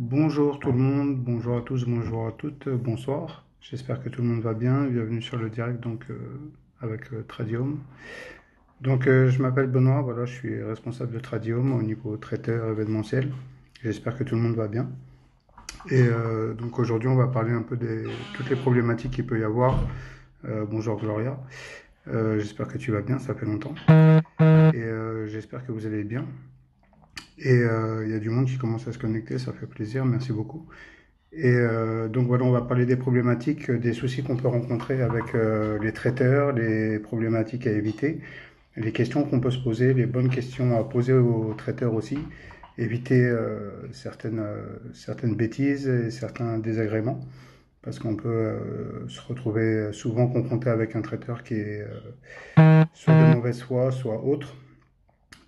Bonjour tout le monde, bonjour à tous, bonjour à toutes, euh, bonsoir. J'espère que tout le monde va bien. Bienvenue sur le direct donc euh, avec euh, Tradium. Donc je m'appelle Benoît, voilà, je suis responsable de Tradium au niveau traiteur événementiel. J'espère que tout le monde va bien. Et donc aujourd'hui on va parler un peu de toutes les problématiques qu'il peut y avoir. bonjour Gloria. j'espère que tu vas bien, ça fait longtemps. Et j'espère que vous allez bien. Et euh, il y a du monde qui commence à se connecter, ça fait plaisir, merci beaucoup. Et euh, donc voilà, on va parler des problématiques, des soucis qu'on peut rencontrer avec euh, les traiteurs, les problématiques à éviter, les questions qu'on peut se poser, les bonnes questions à poser aux traiteurs aussi, éviter certaines, certaines bêtises et certains désagréments, parce qu'on peut se retrouver souvent confronté avec un traiteur qui est soit de mauvaise foi, soit autre.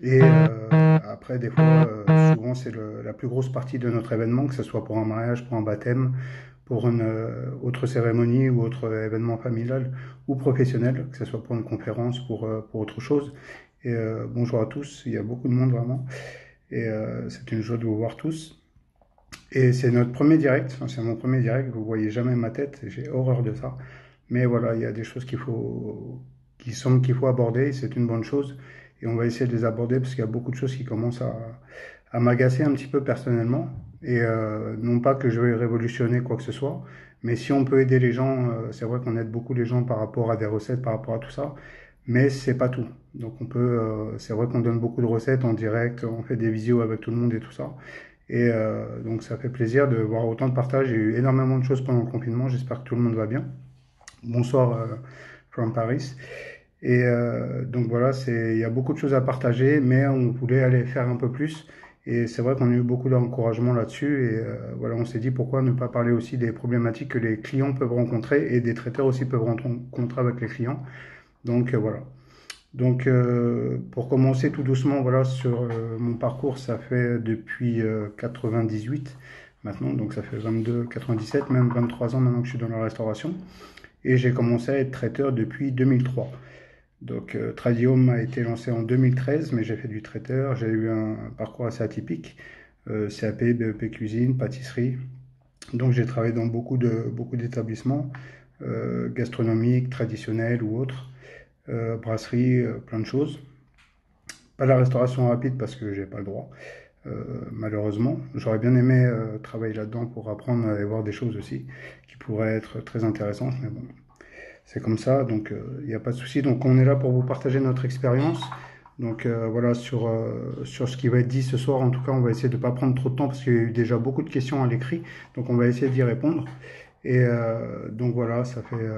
Et euh, après, des fois, euh, souvent, c'est la plus grosse partie de notre événement, que ce soit pour un mariage, pour un baptême, pour une euh, autre cérémonie ou autre événement familial ou professionnel, que ce soit pour une conférence, pour, pour autre chose. Et bonjour à tous, il y a beaucoup de monde vraiment. Et c'est une joie de vous voir tous. Et c'est notre premier direct, enfin, c'est mon premier direct, vous voyez jamais ma tête, j'ai horreur de ça. Mais voilà, il y a des choses qu'il faut, qui semblent qu'il faut aborder, c'est une bonne chose et on va essayer de les aborder parce qu'il y a beaucoup de choses qui commencent à, à m'agacer un petit peu personnellement. Et euh, non pas que je vais révolutionner quoi que ce soit, mais si on peut aider les gens, euh, c'est vrai qu'on aide beaucoup les gens par rapport à des recettes, par rapport à tout ça, mais c'est pas tout. Donc on peut, euh, c'est vrai qu'on donne beaucoup de recettes en direct, on fait des visios avec tout le monde et tout ça. Et donc ça fait plaisir de voir autant de partage. J'ai eu énormément de choses pendant le confinement. J'espère que tout le monde va bien. Bonsoir from Paris. Et euh, donc voilà, il y a beaucoup de choses à partager, mais on voulait aller faire un peu plus. Et c'est vrai qu'on a eu beaucoup d'encouragement là-dessus. Et euh, voilà, on s'est dit pourquoi ne pas parler aussi des problématiques que les clients peuvent rencontrer et des traiteurs aussi peuvent rencontrer avec les clients. Donc euh, voilà. Donc pour commencer tout doucement, voilà, sur mon parcours, ça fait depuis 98 maintenant, donc ça fait 22, 97, même 23 ans maintenant que je suis dans la restauration. Et j'ai commencé à être traiteur depuis 2003. Donc euh, Tradium a été lancé en 2013, mais j'ai fait du traiteur. J'ai eu un, parcours assez atypique, euh, CAP, BEP cuisine, pâtisserie. Donc j'ai travaillé dans beaucoup de beaucoup d'établissements euh, gastronomiques, traditionnels ou autres, euh, brasserie, plein de choses. Pas la restauration rapide parce que j'ai pas le droit. malheureusement, j'aurais bien aimé travailler là-dedans pour apprendre et voir des choses aussi qui pourraient être très intéressantes, mais bon, c'est comme ça, donc il euh, n'y a pas de souci. Donc on est là pour vous partager notre expérience. Donc euh, voilà, sur, euh, sur ce qui va être dit ce soir, en tout cas, on va essayer de ne pas prendre trop de temps parce qu'il y a eu déjà beaucoup de questions à l'écrit. Donc on va essayer d'y répondre. Et donc voilà, ça fait,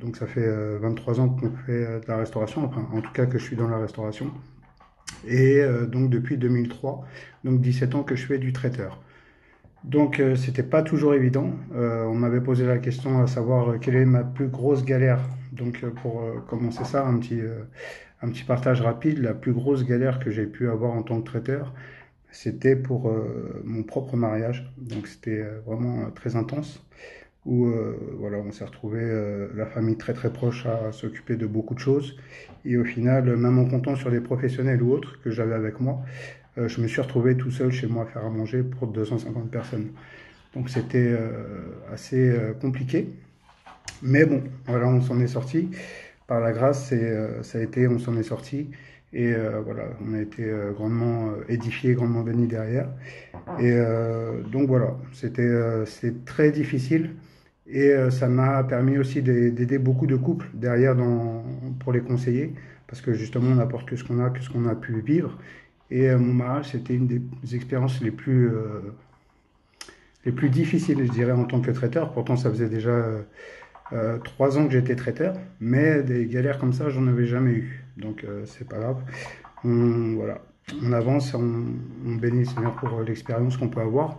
donc ça fait 23 ans qu'on fait de la restauration, enfin en tout cas que je suis dans la restauration. Et donc depuis 2003, donc 17 ans que je fais du traiteur. Donc euh, c'était pas toujours évident. Euh, on m'avait posé la question à savoir euh, quelle est ma plus grosse galère. Donc pour commencer ça, un petit, un petit partage rapide. La plus grosse galère que j'ai pu avoir en tant que traiteur, c'était pour mon propre mariage. Donc c'était vraiment très intense. Où voilà, on s'est retrouvé la famille très très proche à s'occuper de beaucoup de choses. Et au final, même en comptant sur des professionnels ou autres que j'avais avec moi, euh, je me suis retrouvé tout seul chez moi à faire à manger pour 250 personnes. Donc c'était euh, assez euh, compliqué. Mais bon, voilà, on s'en est sorti. Par la grâce, ça a été, on s'en est sorti. Et voilà, on a été grandement édifié, grandement béni derrière. Et donc voilà, c'était très difficile. Et ça m'a permis aussi d'aider beaucoup de couples derrière pour les conseiller. Parce que justement, on n'apporte que ce qu'on a, que ce qu'on a pu vivre. Et euh, mon mariage, c'était une des expériences les plus, euh, les plus difficiles, je dirais, en tant que traiteur. Pourtant, ça faisait déjà euh, trois ans que j'étais traiteur, mais des galères comme ça, j'en avais jamais eu. Donc, c'est pas grave. On, voilà. on avance, on, on bénit le Seigneur pour l'expérience qu'on peut avoir.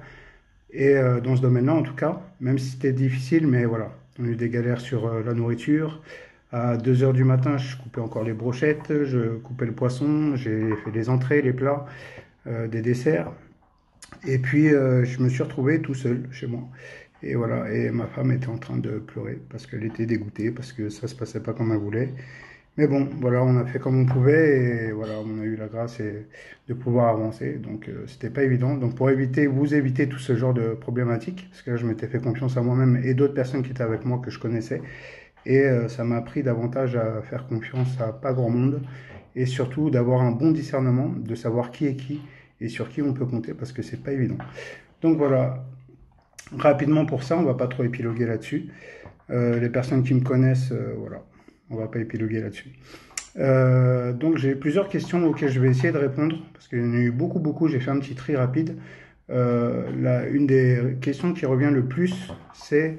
Et dans ce domaine-là, en tout cas, même si c'était difficile, mais voilà, on a eu des galères sur la nourriture, à 2 heures du matin, je coupais encore les brochettes, je coupais le poisson, j'ai fait les entrées, les plats, euh, des desserts. Et puis, euh, je me suis retrouvé tout seul chez moi. Et voilà, et ma femme était en train de pleurer parce qu'elle était dégoûtée, parce que ça se passait pas comme elle voulait. Mais bon, voilà, on a fait comme on pouvait et voilà, on a eu la grâce de pouvoir avancer. Donc, euh, c'était pas évident. Donc, pour éviter, vous éviter tout ce genre de problématiques, parce que là, je m'étais fait confiance à moi-même et d'autres personnes qui étaient avec moi que je connaissais. Et euh, ça m'a appris davantage à faire confiance à pas grand monde et surtout d'avoir un bon discernement, de savoir qui est qui et sur qui on peut compter parce que c'est pas évident. Donc voilà, rapidement pour ça, on va pas trop épiloguer là-dessus. Euh, les personnes qui me connaissent, euh, voilà, on va pas épiloguer là-dessus. Donc j'ai plusieurs questions auxquelles je vais essayer de répondre parce qu'il y en a eu beaucoup, beaucoup. J'ai fait un petit tri rapide. Une des questions qui revient le plus, c'est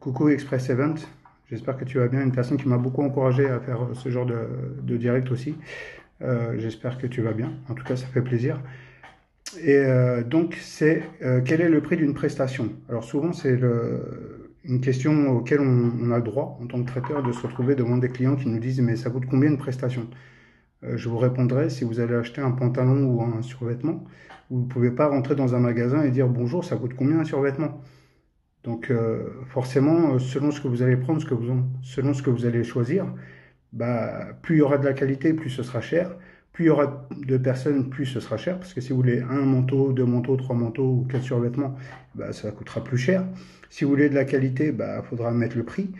coucou Express Event. J'espère que tu vas bien. Une personne qui m'a beaucoup encouragé à faire ce genre de, direct aussi. J'espère que tu vas bien. En tout cas, ça fait plaisir. Et euh, donc, c'est euh, quel est le prix d'une prestation? Alors souvent, c'est une question auquel on, a le droit en tant que traiteur de se retrouver devant des clients qui nous disent mais ça coûte combien une prestation? Euh, Je vous répondrai si vous allez acheter un pantalon ou un survêtement, vous ne pouvez pas rentrer dans un magasin et dire bonjour, ça coûte combien un survêtement? Donc forcément, selon ce que vous allez prendre, selon ce que vous allez choisir, bah, plus il y aura de la qualité, plus ce sera cher plus il y aura de personnes, plus ce sera cher, parce que si vous voulez un manteau, deux manteaux, trois manteaux ou quatre survêtements, bah, ça coûtera plus cher. Si vous voulez de la qualité, il bah, faudra mettre le prix.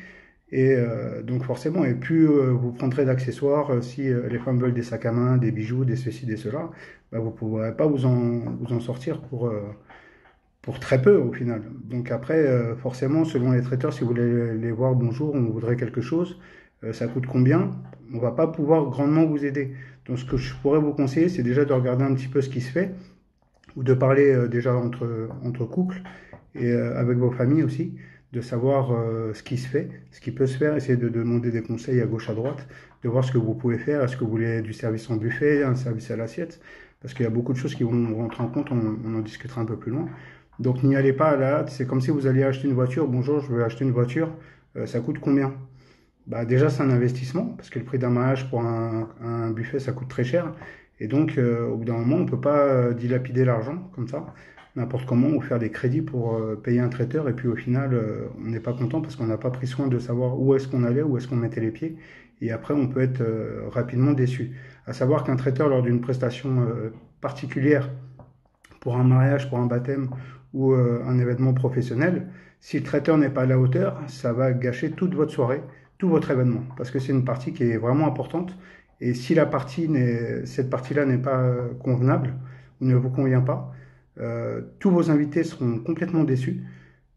Et euh, donc forcément, et plus euh, vous prendrez d'accessoires, euh, si les femmes veulent des sacs à main, des bijoux, des ceci, des cela, vous ne pourrez pas vous en sortir pour, pour très peu au final. Donc après, forcément, selon les traiteurs, si vous voulez les voir, bonjour, on voudrait quelque chose, ça coûte combien On va pas pouvoir grandement vous aider. Donc ce que je pourrais vous conseiller, c'est déjà de regarder un petit peu ce qui se fait, ou de parler euh, déjà entre, entre couples et euh, avec vos familles aussi, de savoir euh, ce qui se fait, ce qui peut se faire, essayer de demander des conseils à gauche, à droite, de voir ce que vous pouvez faire, est-ce que vous voulez du service en buffet, un service à l'assiette, parce qu'il y a beaucoup de choses qui vont rentrer en compte, on, en discutera un peu plus loin. Donc n'y allez pas à la hâte, c'est comme si vous alliez acheter une voiture, bonjour, je veux acheter une voiture, ça coûte combien? Bah déjà c'est un investissement parce que le prix d'un mariage pour un, buffet ça coûte très cher. Et donc euh, au bout d'un moment on peut pas euh, dilapider l'argent comme ça n'importe comment ou faire des crédits pour euh, payer un traiteur. Et puis au final on n'est pas content parce qu'on n'a pas pris soin de savoir où est-ce qu'on allait où est-ce qu'on mettait les pieds. Et après on peut être rapidement déçu. À savoir qu'un traiteur lors d'une prestation particulière pour un mariage pour un baptême ou un événement professionnel si le traiteur n'est pas à la hauteur ça va gâcher toute votre soirée tout votre événement, parce que c'est une partie qui est vraiment importante. Et si la partie cette partie-là n'est pas euh, convenable ou ne vous convient pas, euh, tous vos invités seront complètement déçus.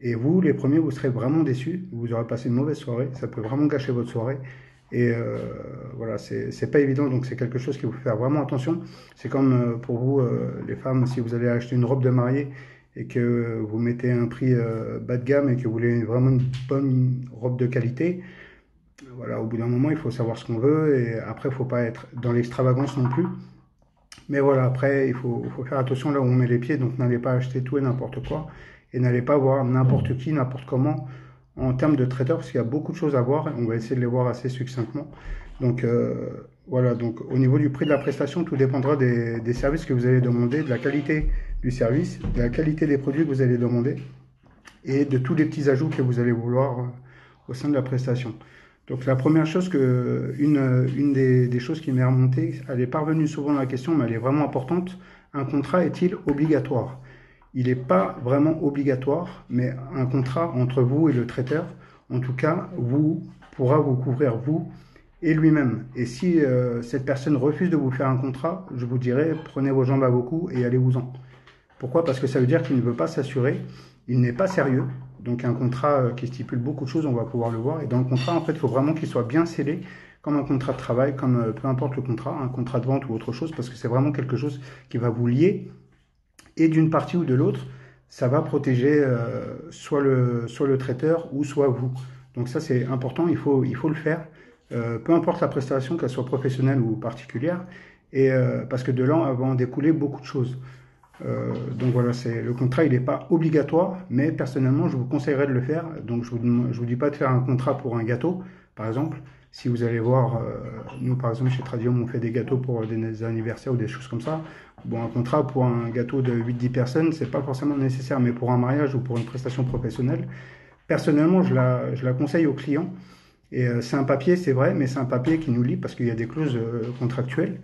Et vous, les premiers, vous serez vraiment déçus. Vous aurez passé une mauvaise soirée. Ça peut vraiment gâcher votre soirée. Et euh, voilà, c'est pas évident. Donc c'est quelque chose qu'il faut faire vraiment attention. C'est comme euh, pour vous, les femmes, si vous allez acheter une robe de mariée et que vous mettez un prix bas de gamme et que vous voulez vraiment une bonne robe de qualité, voilà, au bout d'un moment, il faut savoir ce qu'on veut et après, il ne faut pas être dans l'extravagance non plus. Mais voilà, après, il faut, faire attention là où on met les pieds, donc n'allez pas acheter tout et n'importe quoi et n'allez pas voir n'importe qui, n'importe comment en termes de traiteur, parce qu'il y a beaucoup de choses à voir et on va essayer de les voir assez succinctement. Donc euh, voilà, donc au niveau du prix de la prestation, tout dépendra des, services que vous allez demander, de la qualité du service, de la qualité des produits que vous allez demander et de tous les petits ajouts que vous allez vouloir euh, au sein de la prestation. Donc la première chose que, une, une des, choses qui m'est remontée, elle est parvenue souvent dans la question, mais elle est vraiment importante. Un contrat est-il obligatoire? Il n'est pas vraiment obligatoire, mais un contrat entre vous et le traiteur, en tout cas, vous pourra vous couvrir vous et lui-même. Et si euh, cette personne refuse de vous faire un contrat, je vous dirais prenez vos jambes à vos coups et allez-vous-en. Pourquoi? Parce que ça veut dire qu'il ne veut pas s'assurer, il n'est pas sérieux, donc un contrat euh, qui stipule beaucoup de choses, on va pouvoir le voir. Et dans le contrat, en fait, il faut vraiment qu'il soit bien scellé, comme un contrat de travail, comme euh, peu importe le contrat, un contrat de vente ou autre chose, parce que c'est vraiment quelque chose qui va vous lier. Et d'une partie ou de l'autre, ça va protéger euh, soit, le, soit le traiteur ou soit vous. Donc ça, c'est important, il faut, il faut le faire. peu importe la prestation, qu'elle soit professionnelle ou particulière, et parce que de là va en découler beaucoup de choses. Euh, donc voilà, c'est le contrat, il n'est pas obligatoire, mais personnellement, je vous conseillerais de le faire. Donc je vous je vous dis pas de faire un contrat pour un gâteau, par exemple. Si vous allez voir, euh, nous par exemple chez Tradium, on fait des gâteaux pour des anniversaires ou des choses comme ça. Bon, un contrat pour un gâteau de 8-10 personnes, c'est pas forcément nécessaire, mais pour un mariage ou pour une prestation professionnelle, personnellement, je la, je la conseille aux clients. Et c'est un papier, c'est vrai, mais c'est un papier qui nous lie parce qu'il y a des clauses contractuelles.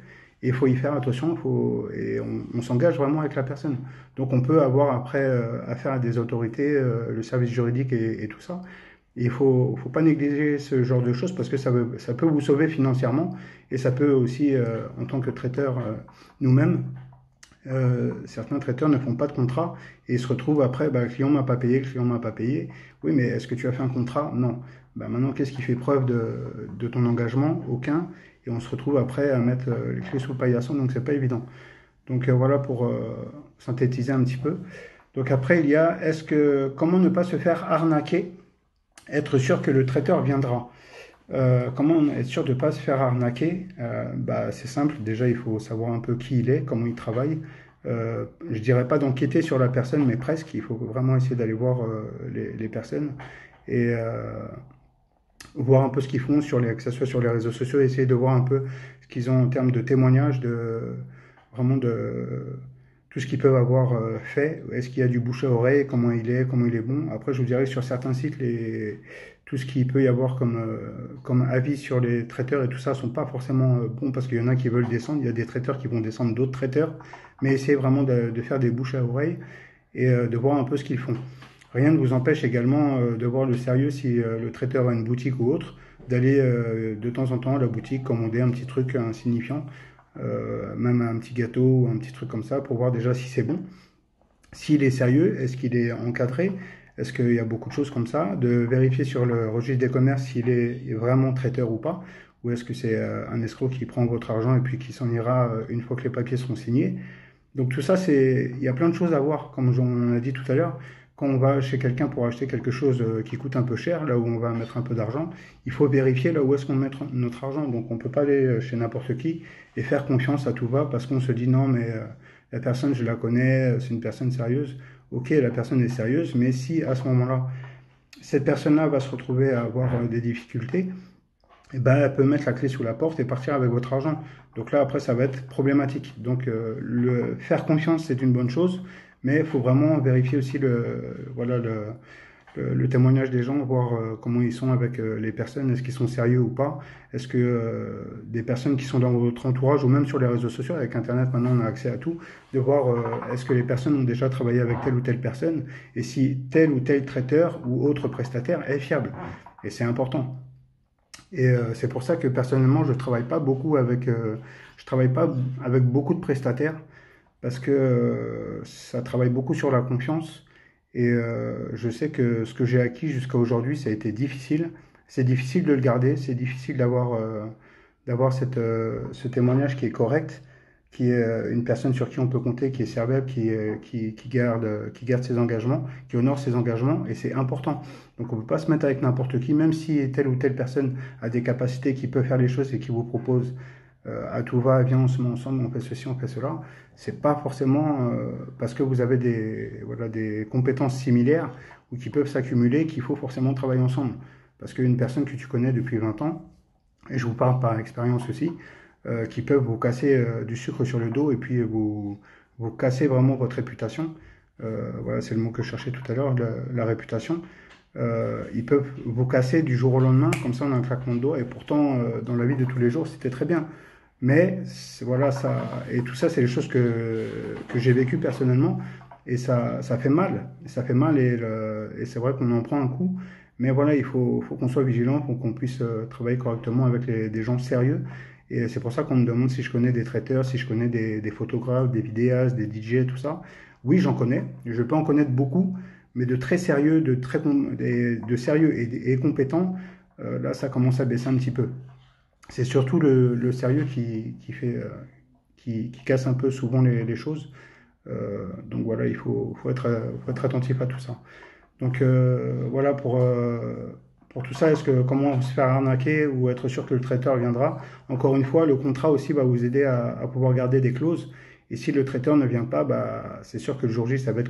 Il faut y faire attention, faut, et on, s'engage vraiment avec la personne. Donc on peut avoir après affaire à des autorités, le service juridique et, tout ça. il faut, faut pas négliger ce genre de choses parce que ça, ça peut vous sauver financièrement et ça peut aussi, en tant que traiteur nous-mêmes, euh, certains traiteurs ne font pas de contrat et se retrouvent après, bah, le client m'a pas payé, le client m'a pas payé. Oui, mais est-ce que tu as fait un contrat? Non. Bah, maintenant, qu'est-ce qui fait preuve de, ton engagement? Aucun. Et on se retrouve après à mettre euh, les clés sous le paillasson, donc c'est pas évident. Donc euh, voilà pour synthétiser un petit peu. Donc après, il y a est-ce que comment ne pas se faire arnaquer Être sûr que le traiteur viendra? Euh, comment être sûr de ne pas se faire arnaquer? Euh, bah, C'est simple, déjà il faut savoir un peu qui il est, comment il travaille. Euh, je dirais pas d'enquêter sur la personne, mais presque. Il faut vraiment essayer d'aller voir euh, les, les, personnes et voir un peu ce qu'ils font, sur les, que ce soit sur les réseaux sociaux, essayer de voir un peu ce qu'ils ont en termes de témoignages, de vraiment de tout ce qu'ils peuvent avoir fait. Est-ce qu'il y a du bouche à oreille, comment il est, comment il est bon? Après, je vous dirais que sur certains sites, les, tout ce qu'il peut y avoir comme, euh, comme avis sur les traiteurs et tout ça sont pas forcément euh, bons parce qu'il y en a qui veulent descendre. Il y a des traiteurs qui vont descendre d'autres traiteurs, mais essayez vraiment de, faire des bouches à oreille et euh, de voir un peu ce qu'ils font. Rien ne vous empêche également de voir le sérieux si le traiteur a une boutique ou autre, d'aller de temps en temps à la boutique commander un petit truc insignifiant, même un petit gâteau ou un petit truc comme ça pour voir déjà si c'est bon. S'il est sérieux, est-ce qu'il est encadré? Est-ce qu'il y a beaucoup de choses comme ça? De vérifier sur le registre des commerces s'il est vraiment traiteur ou pas, ou est-ce que c'est euh, un escroc qui prend votre argent et puis qui s'en ira euh, une fois que les papiers seront signés. Donc tout ça, c'est, il y a plein de choses à voir, comme on a dit tout à l'heure. Quand on va chez quelqu'un pour acheter quelque chose euh, qui coûte un peu cher, là où on va mettre un peu d'argent, il faut vérifier là où est-ce qu'on met notre argent. Donc on peut pas aller chez n'importe qui et faire confiance à tout va parce qu'on se dit non mais la personne je la connais, c'est une personne sérieuse ok, la personne est sérieuse, mais si à ce moment-là, cette personne-là va se retrouver à avoir euh, des difficultés, eh ben, elle peut mettre la clé sous la porte et partir avec votre argent. Donc là, après, ça va être problématique. Donc, euh, le faire confiance, c'est une bonne chose, mais il faut vraiment vérifier aussi le, voilà, le, le, témoignage des gens, voir euh, comment ils sont avec euh, les personnes, est-ce qu'ils sont sérieux ou pas, est-ce que euh, des personnes qui sont dans votre entourage ou même sur les réseaux sociaux, avec Internet maintenant on a accès à tout, de voir est-ce que les personnes ont déjà travaillé avec telle ou telle personne? Et si tel ou tel traiteur ou autre prestataire est fiable. Et c'est important. Et c'est pour ça que personnellement je travaille pas beaucoup avec, je travaille pas avec beaucoup de prestataires parce que ça travaille beaucoup sur la confiance et euh, je sais que ce que j'ai acquis jusqu'à aujourd'hui, ça a été difficile. C'est difficile de le garder, c'est difficile d'avoir euh, cette euh, ce témoignage qui est correct, qui est euh, une personne sur qui on peut compter, qui est serviable, qui, qui, garde, qui garde ses engagements, qui honore ses engagements, et c'est important. Donc on ne peut pas se mettre avec n'importe qui, même si telle ou telle personne a des capacités, qui peut faire les choses et qui vous propose euh, à tout va, viens, on se met ensemble, on fait ceci, on fait cela. C'est pas forcément euh, parce que vous avez des, voilà, des compétences similaires ou qui peuvent s'accumuler qu'il faut forcément travailler ensemble. Parce qu'une personne que tu connais depuis 20 ans, et je vous parle par expérience aussi, euh, qui peuvent vous casser euh, du sucre sur le dos et puis vous, vous casser vraiment votre réputation. Euh, voilà, c'est le mot que je cherchais tout à l'heure, la, la, réputation. ils peuvent vous casser du jour au lendemain, comme ça on a un claquement de doigts, et pourtant dans la vie de tous les jours c'était très bien. Mais voilà, ça, et tout ça, c'est des choses que, que j'ai vécues personnellement. Et ça, ça fait mal. Ça fait mal et, et c'est vrai qu'on en prend un coup. Mais voilà, il faut, faut qu'on soit vigilant pour qu'on puisse euh, travailler correctement avec les, des gens sérieux. Et c'est pour ça qu'on me demande si je connais des traiteurs, si je connais des, des photographes, des vidéastes, des DJ, tout ça. Oui, j'en connais. Je peux en connaître beaucoup, mais de très sérieux, de très de sérieux et, et compétents, euh, là, ça commence à baisser un petit peu c'est surtout le, sérieux qui, qui fait, euh, qui, casse un peu souvent les, choses. Euh, donc voilà, il faut, faut, être, faut être attentif à tout ça. Donc euh, voilà pour, pour tout ça. Est-ce que comment se faire arnaquer ou être sûr que le traiteur viendra? Encore une fois, le contrat aussi va vous aider à pouvoir garder des clauses et si le traiteur ne vient pas, bah, c'est sûr que le jour J, ça va être,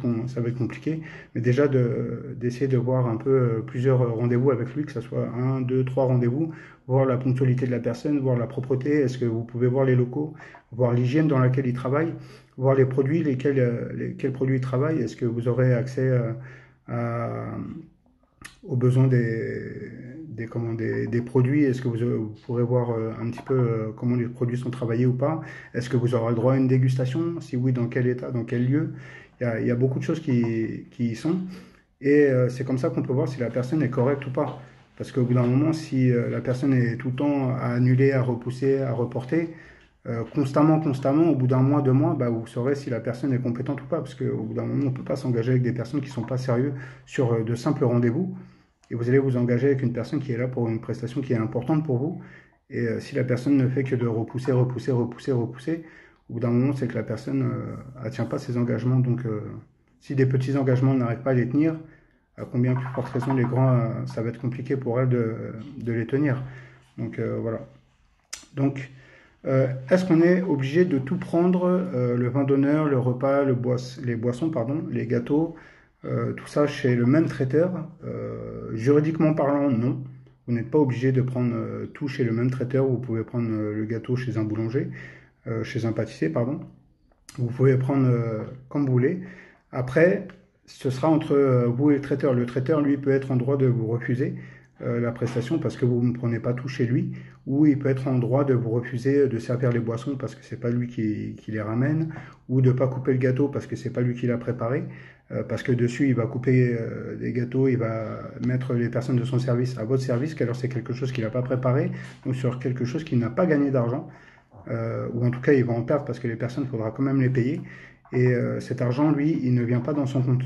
compliqué. Mais déjà, d'essayer de, voir un peu euh, plusieurs rendez-vous avec lui, que ce soit un, deux, trois rendez-vous, voir la ponctualité de la personne, voir la propreté, est-ce que vous pouvez voir les locaux, voir l'hygiène dans laquelle il travaille, voir les produits, lesquels, euh, produits il travaille, est-ce que vous aurez accès euh, aux besoins des, des, comment, des, des produits. Est-ce que vous, pourrez voir un petit peu comment les produits sont travaillés ou pas? Est-ce que vous aurez le droit à une dégustation? Si oui, dans quel état, dans quel lieu? Il y, a, beaucoup de choses qui, qui y sont. Et c'est comme ça qu'on peut voir si la personne est correcte ou pas. Parce qu'au bout d'un moment, si la personne est tout le temps à annuler, à repousser, à reporter, euh, constamment, constamment, au bout d'un mois, deux mois, bah, vous saurez si la personne est compétente ou pas. Parce qu'au bout d'un moment, on ne peut pas s'engager avec des personnes qui ne sont pas sérieuses sur euh, de simples rendez-vous. Et vous allez vous engager avec une personne qui est là pour une prestation qui est importante pour vous. Et euh, si la personne ne fait que de repousser, repousser, repousser, repousser, au bout d'un moment, c'est que la personne ne tient pas ses engagements. Donc, si des petits engagements n'arrivent pas à les tenir, à combien plus forte raison les grands, ça va être compliqué pour elle de, les tenir. Donc, voilà. Donc, euh, est-ce qu'on est obligé de tout prendre, euh, le vin d'honneur, le repas, le les boissons, pardon, les gâteaux, euh, tout ça chez le même traiteur Juridiquement parlant, non. Vous n'êtes pas obligé de prendre tout chez le même traiteur. Vous pouvez prendre le gâteau chez un boulanger, chez un pâtissier, pardon. Vous pouvez prendre comme vous voulez. Après, ce sera entre vous et le traiteur. Le traiteur, lui, peut être en droit de vous refuser. Euh, la prestation parce que vous ne prenez pas tout chez lui, ou il peut être en droit de vous refuser de servir les boissons parce que c'est pas lui qui, les ramène, ou de pas couper le gâteau parce que c'est pas lui qui l'a préparé, euh, parce que dessus il va couper euh, des gâteaux, il va mettre les personnes de son service à votre service, alors c'est quelque chose qu'il n'a pas préparé, ou sur quelque chose qu'il n'a pas gagné d'argent, ou en tout cas il va en perdre parce que les personnes, il faudra quand même les payer, et cet argent, lui, il ne vient pas dans son compte.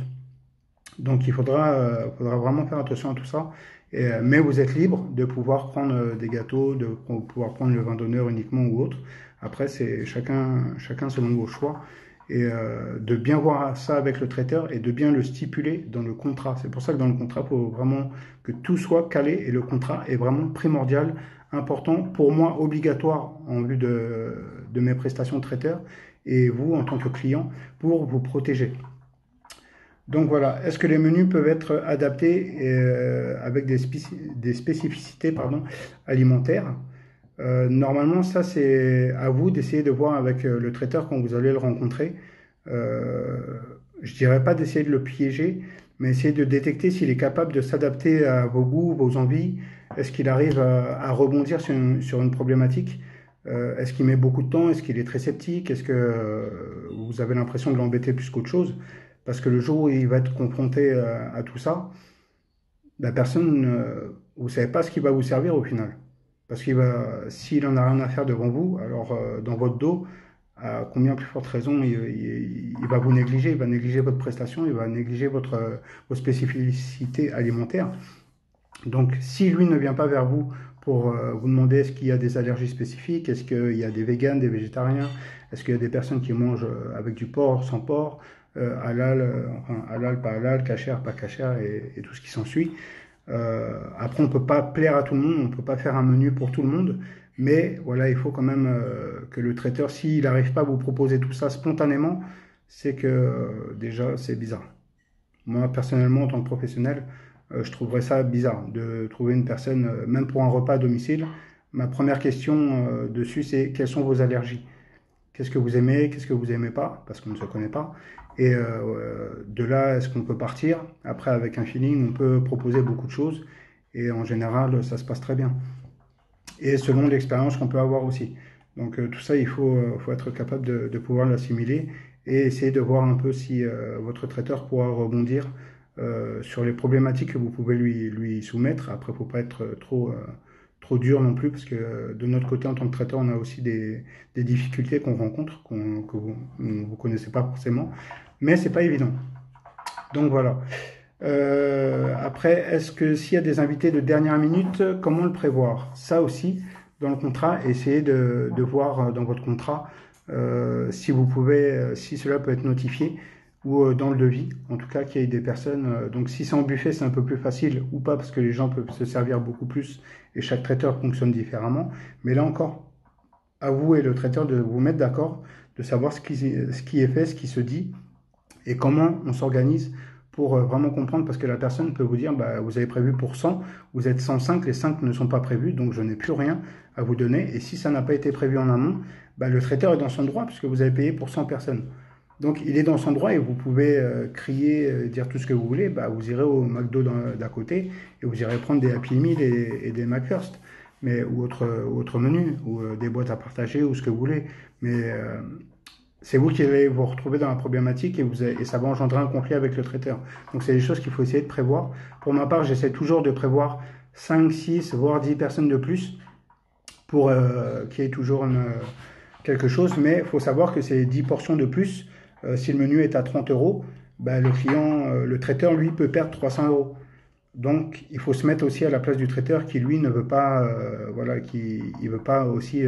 Donc il faudra, faudra vraiment faire attention à tout ça euh, mais vous êtes libre de pouvoir prendre euh, des gâteaux, de pouvoir prendre le vin d'honneur uniquement ou autre. Après, c'est chacun, chacun selon vos choix. Et euh, de bien voir ça avec le traiteur et de bien le stipuler dans le contrat. C'est pour ça que dans le contrat, il faut vraiment que tout soit calé et le contrat est vraiment primordial, important, pour moi obligatoire en vue de, mes prestations traiteur et vous en tant que client pour vous protéger. Donc voilà, est-ce que les menus peuvent être adaptés euh, avec des, spécificités alimentaires? Euh, Normalement, ça c'est à vous d'essayer de voir avec euh, le traiteur quand vous allez le rencontrer. je dirais pas d'essayer de le piéger, mais essayer de détecter s'il est capable de s'adapter à vos goûts, vos envies. Est-ce qu'il arrive à, rebondir sur une, problématique? Est-ce qu'il met beaucoup de temps? Est-ce qu'il est très sceptique? Est-ce que vous avez l'impression de l'embêter plus qu'autre chose? Parce que le jour où il va être confronté euh, à, tout ça, la personne, euh, vous savez pas ce qui va vous servir au final. Parce qu'il va, s'il en a rien à faire devant vous, alors euh, dans votre dos, à combien plus forte raison il, va vous négliger, il va négliger votre prestation, il va négliger votre, vos spécificités alimentaires. Donc, si lui ne vient pas vers vous pour vous demander est-ce qu'il y a des allergies spécifiques, est-ce qu'il y a des véganes, des végétariens, est-ce qu'il y a des personnes qui mangent avec du porc, sans porc, euh, halal, euh, enfin halal, pas halal, cachère, pas cachère et, tout ce qui s'ensuit. Euh, après, on peut pas plaire à tout le monde, on peut pas faire un menu pour tout le monde, mais voilà, il faut quand même que le traiteur, s'il n'arrive pas à vous proposer tout ça spontanément, c'est que déjà c'est bizarre. Moi, personnellement, en tant que professionnel, je trouverais ça bizarre de trouver une personne, même pour un repas à domicile. Ma première question dessus, c'est quelles sont vos allergies? Qu'est-ce que vous aimez? Qu'est-ce que vous aimez pas? Parce qu'on ne se connaît pas. Et euh, de là, est-ce qu'on peut partir? Après, avec un feeling, on peut proposer beaucoup de choses. Et en général, ça se passe très bien. Et selon l'expérience qu'on peut avoir aussi. Donc euh, tout ça, il faut, euh, être capable de, de pouvoir l'assimiler et essayer de voir un peu si votre traiteur pourra rebondir sur les problématiques que vous pouvez lui, lui soumettre. Après, il ne faut pas être trop dur non plus, parce que de notre côté, en tant que traiteur, on a aussi des, difficultés qu'on rencontre, qu'on, que vous ne connaissez pas forcément, mais c'est pas évident. Donc voilà. Euh, après, est-ce que s'il y a des invités de dernière minute, comment le prévoir? Ça aussi, dans le contrat, essayez de, de voir dans votre contrat euh, si vous pouvez, euh, si cela peut être notifié ou euh, dans le devis, en tout cas qu'il y ait des personnes. Euh, donc si c'est en buffet, c'est un peu plus facile ou pas parce que les gens peuvent se servir beaucoup plus et chaque traiteur fonctionne différemment. Mais là encore, à vous et le traiteur de vous mettre d'accord, de savoir ce qui, ce qui est fait, ce qui se dit et comment on s'organise pour euh, vraiment comprendre parce que la personne peut vous dire bah, vous avez prévu pour 100, vous êtes 105, les 5 ne sont pas prévus donc je n'ai plus rien à vous donner et si ça n'a pas été prévu en amont, bah, le traiteur est dans son droit puisque vous avez payé pour 100 personnes. Donc il est dans son droit et vous pouvez euh, crier, euh, dire tout ce que vous voulez. Bah, vous irez au McDo d'à côté et vous irez prendre des Happy Meal et, des McFirst, mais ou autre autre menu ou euh, des boîtes à partager ou ce que vous voulez. Mais c'est vous qui allez vous retrouver dans la problématique et, ça va engendrer un conflit avec le traiteur. Donc c'est des choses qu'il faut essayer de prévoir. Pour ma part, j'essaie toujours de prévoir 5, 6, voire 10 personnes de plus pour qu'il y ait toujours quelque chose. Mais il faut savoir que c'est 10 portions de plus euh, si le menu est à 30 euros, ben, le client, euh, le traiteur, lui, peut perdre 300 euros. Donc, il faut se mettre aussi à la place du traiteur qui, lui, ne veut pas, euh, voilà, qui, il veut pas aussi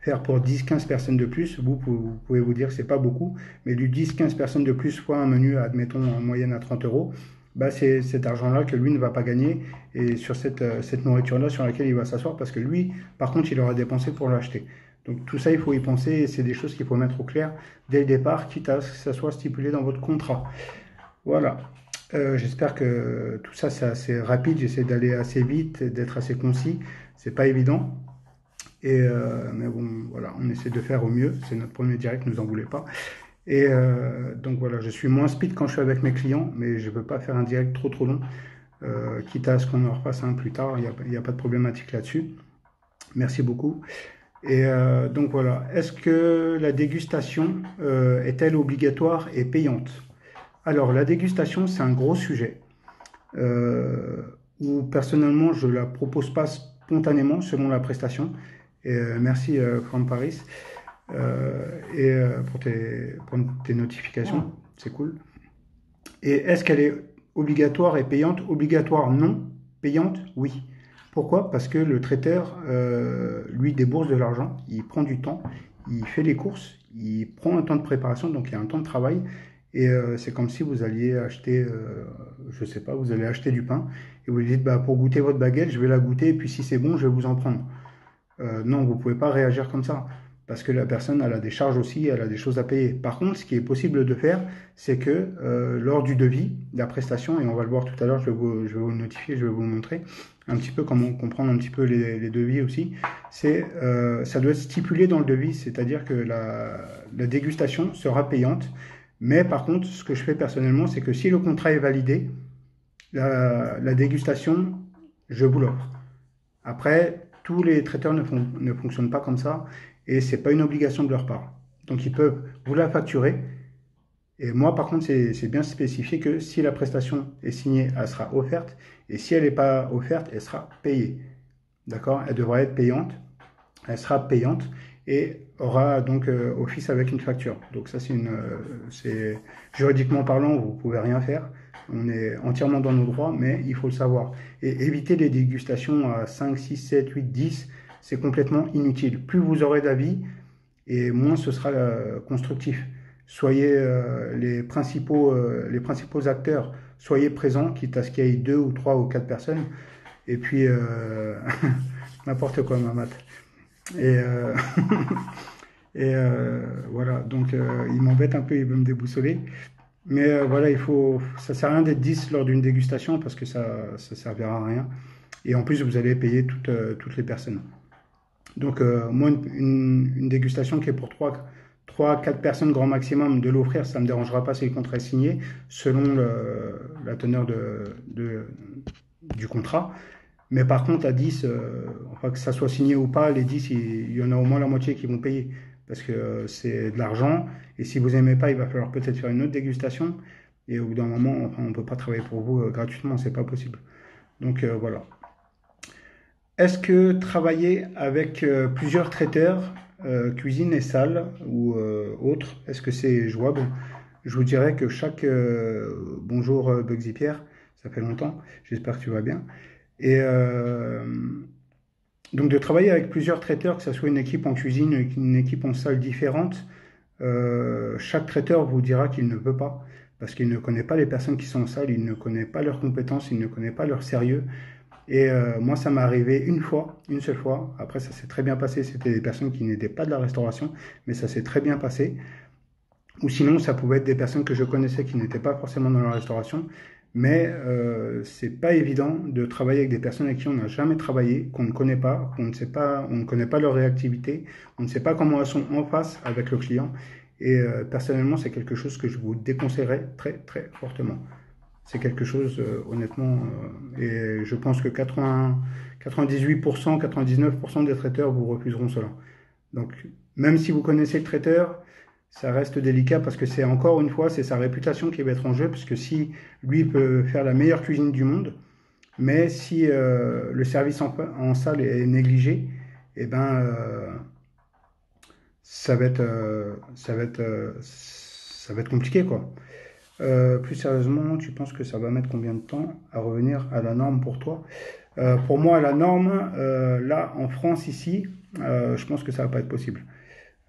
faire pour 10-15 personnes de plus. Vous, pouvez vous dire que c'est pas beaucoup, mais du 10-15 personnes de plus fois un menu, admettons, en moyenne à 30 euros, bah, c'est cet argent-là que lui ne va pas gagner et sur cette, cette nourriture-là sur laquelle il va s'asseoir parce que lui, par contre, il aura dépensé pour l'acheter. Donc tout ça, il faut y penser et c'est des choses qu'il faut mettre au clair dès le départ, quitte à ce que ça soit stipulé dans votre contrat. Voilà. Euh, j'espère que tout ça, c'est assez rapide. J'essaie d'aller assez vite, d'être assez concis. C'est pas évident. Et euh, mais bon, voilà, on essaie de faire au mieux. C'est notre premier direct, ne nous en voulez pas. Et euh, donc voilà, je suis moins speed quand je suis avec mes clients, mais je veux pas faire un direct trop trop long, quitte à ce qu'on en repasse un plus tard. Il n'y a, pas de problématique là-dessus. Merci beaucoup. Et euh, donc voilà, est-ce que la dégustation euh, est-elle obligatoire et payante? Alors la dégustation, c'est un gros sujet euh, où personnellement je la propose pas spontanément selon la prestation. Et merci Franck Paris et pour tes, pour tes notifications, c'est cool. Et est-ce qu'elle est obligatoire et payante? Obligatoire non, payante oui. Pourquoi? Parce que le traiteur, euh, lui, débourse de l'argent, il prend du temps, il fait les courses, il prend un temps de préparation, donc il y a un temps de travail. Et euh, c'est comme si vous alliez acheter, euh, je sais pas, vous allez acheter du pain et vous lui dites, bah, pour goûter votre baguette, je vais la goûter et puis si c'est bon, je vais vous en prendre. Non, vous pouvez pas réagir comme ça parce que la personne elle a des charges aussi, elle a des choses à payer. Par contre, ce qui est possible de faire, c'est que euh, lors du devis, la prestation, et on va le voir tout à l'heure, je, vais vous, le notifier, je vais vous montrer un petit peu comment comprendre un petit peu les, devis aussi, c'est euh, ça doit être stipulé dans le devis, c'est-à-dire que la, dégustation sera payante, mais par contre, ce que je fais personnellement, c'est que si le contrat est validé, la, dégustation, je vous l'offre. Après, tous les traiteurs ne fonctionnent pas comme ça et c'est pas une obligation de leur part. Donc ils peuvent vous la facturer. Et moi, par contre, c'est bien spécifié que si la prestation est signée, elle sera offerte. Et si elle n'est pas offerte, elle sera payée. D'accord? Elle devra être payante. Elle sera payante et aura donc euh, office avec une facture. Donc ça, c'est une, euh, juridiquement parlant, vous pouvez rien faire. On est entièrement dans nos droits, mais il faut le savoir. Et éviter les dégustations à 5, 6, 7, 8, 10 c'est complètement inutile. Plus vous aurez d'avis, et moins ce sera euh, constructif. Soyez euh, les, principaux, euh, les principaux acteurs, soyez présents, quitte à ce qu'il y ait deux ou trois ou quatre personnes. Et puis, n'importe quoi, ma mat. Et, et voilà, donc il m'embête un peu, il veut me déboussoler. Mais voilà, il faut, ça sert à rien d'être 10 lors d'une dégustation parce que ça ne servira à rien. Et en plus, vous allez payer toutes, toutes les personnes. Donc, euh, moi, une, dégustation qui est pour 3, 3 4 personnes grand maximum, de l'offrir, ça ne me dérangera pas si le contrat est signé, selon la teneur de, du contrat. Mais par contre, à 10, euh, enfin, que ça soit signé ou pas, les 10, il, y en a au moins la moitié qui vont payer. Parce que euh, c'est de l'argent. Et si vous n'aimez pas, il va falloir peut-être faire une autre dégustation. Et au bout d'un moment, on ne peut pas travailler pour vous gratuitement, c'est pas possible. Donc voilà. Est-ce que travailler avec euh, plusieurs traiteurs, euh, cuisine et salle ou euh, autres, est-ce que c'est jouable? Je vous dirais que chaque... bonjour Bugsy Pierre, ça fait longtemps, j'espère que tu vas bien. Et donc de travailler avec plusieurs traiteurs, que ce soit une équipe en cuisine, une équipe en salle différente, chaque traiteur vous dira qu'il ne peut pas, parce qu'il ne connaît pas les personnes qui sont en salle, il ne connaît pas leurs compétences, il ne connaît pas leur sérieux. Et euh, moi, ça m'est arrivé une fois, une seule fois. Après, ça s'est très bien passé. C'était des personnes qui n'étaient pas de la restauration, mais ça s'est très bien passé. Ou sinon, ça pouvait être des personnes que je connaissais qui n'étaient pas forcément dans la restauration. Mais euh, c'est pas évident de travailler avec des personnes avec qui on n'a jamais travaillé, qu'on ne connaît pas, qu'on ne sait pas, on ne connaît pas leur réactivité, on ne sait pas comment elles sont en face avec le client. Et euh, personnellement, c'est quelque chose que je vous déconseillerais très très fortement. C'est quelque chose, euh, honnêtement, euh, et je pense que 80, 98%, 99% des traiteurs vous refuseront cela. Donc, même si vous connaissez le traiteur, ça reste délicat parce que c'est encore une fois, c'est sa réputation qui va être en jeu, puisque si lui peut faire la meilleure cuisine du monde, mais si le service en, salle est négligé, eh ben, ça va être, euh, ça va être, euh, ça va être compliqué, quoi. Euh, plus sérieusement, tu penses que ça va mettre combien de temps à revenir à la norme pour toi? Pour moi, la norme, là, en France, ici, je pense que ça va pas être possible.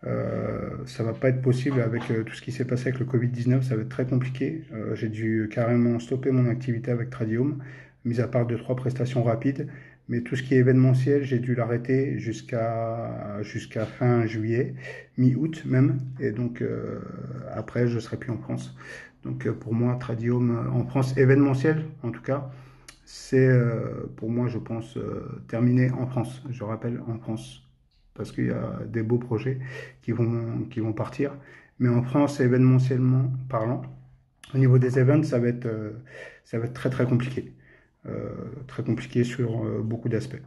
ça va pas être possible avec tout ce qui s'est passé avec le Covid-19, ça va être très compliqué. J'ai dû carrément stopper mon activité avec Tradium, mis à part deux, trois prestations rapides. Mais tout ce qui est événementiel, j'ai dû l'arrêter jusqu'à jusqu'à fin juillet, mi-août même. Et donc euh, après, je serai plus en France. Donc euh, pour moi, Tradium euh, en France, événementiel en tout cas, c'est pour moi, je pense, terminé en France. Je rappelle en France parce qu'il y a des beaux projets qui vont qui vont partir. Mais en France, événementiellement parlant, au niveau des events, ça va être ça va être très très compliqué. Euh, très compliqué sur euh, beaucoup d'aspects.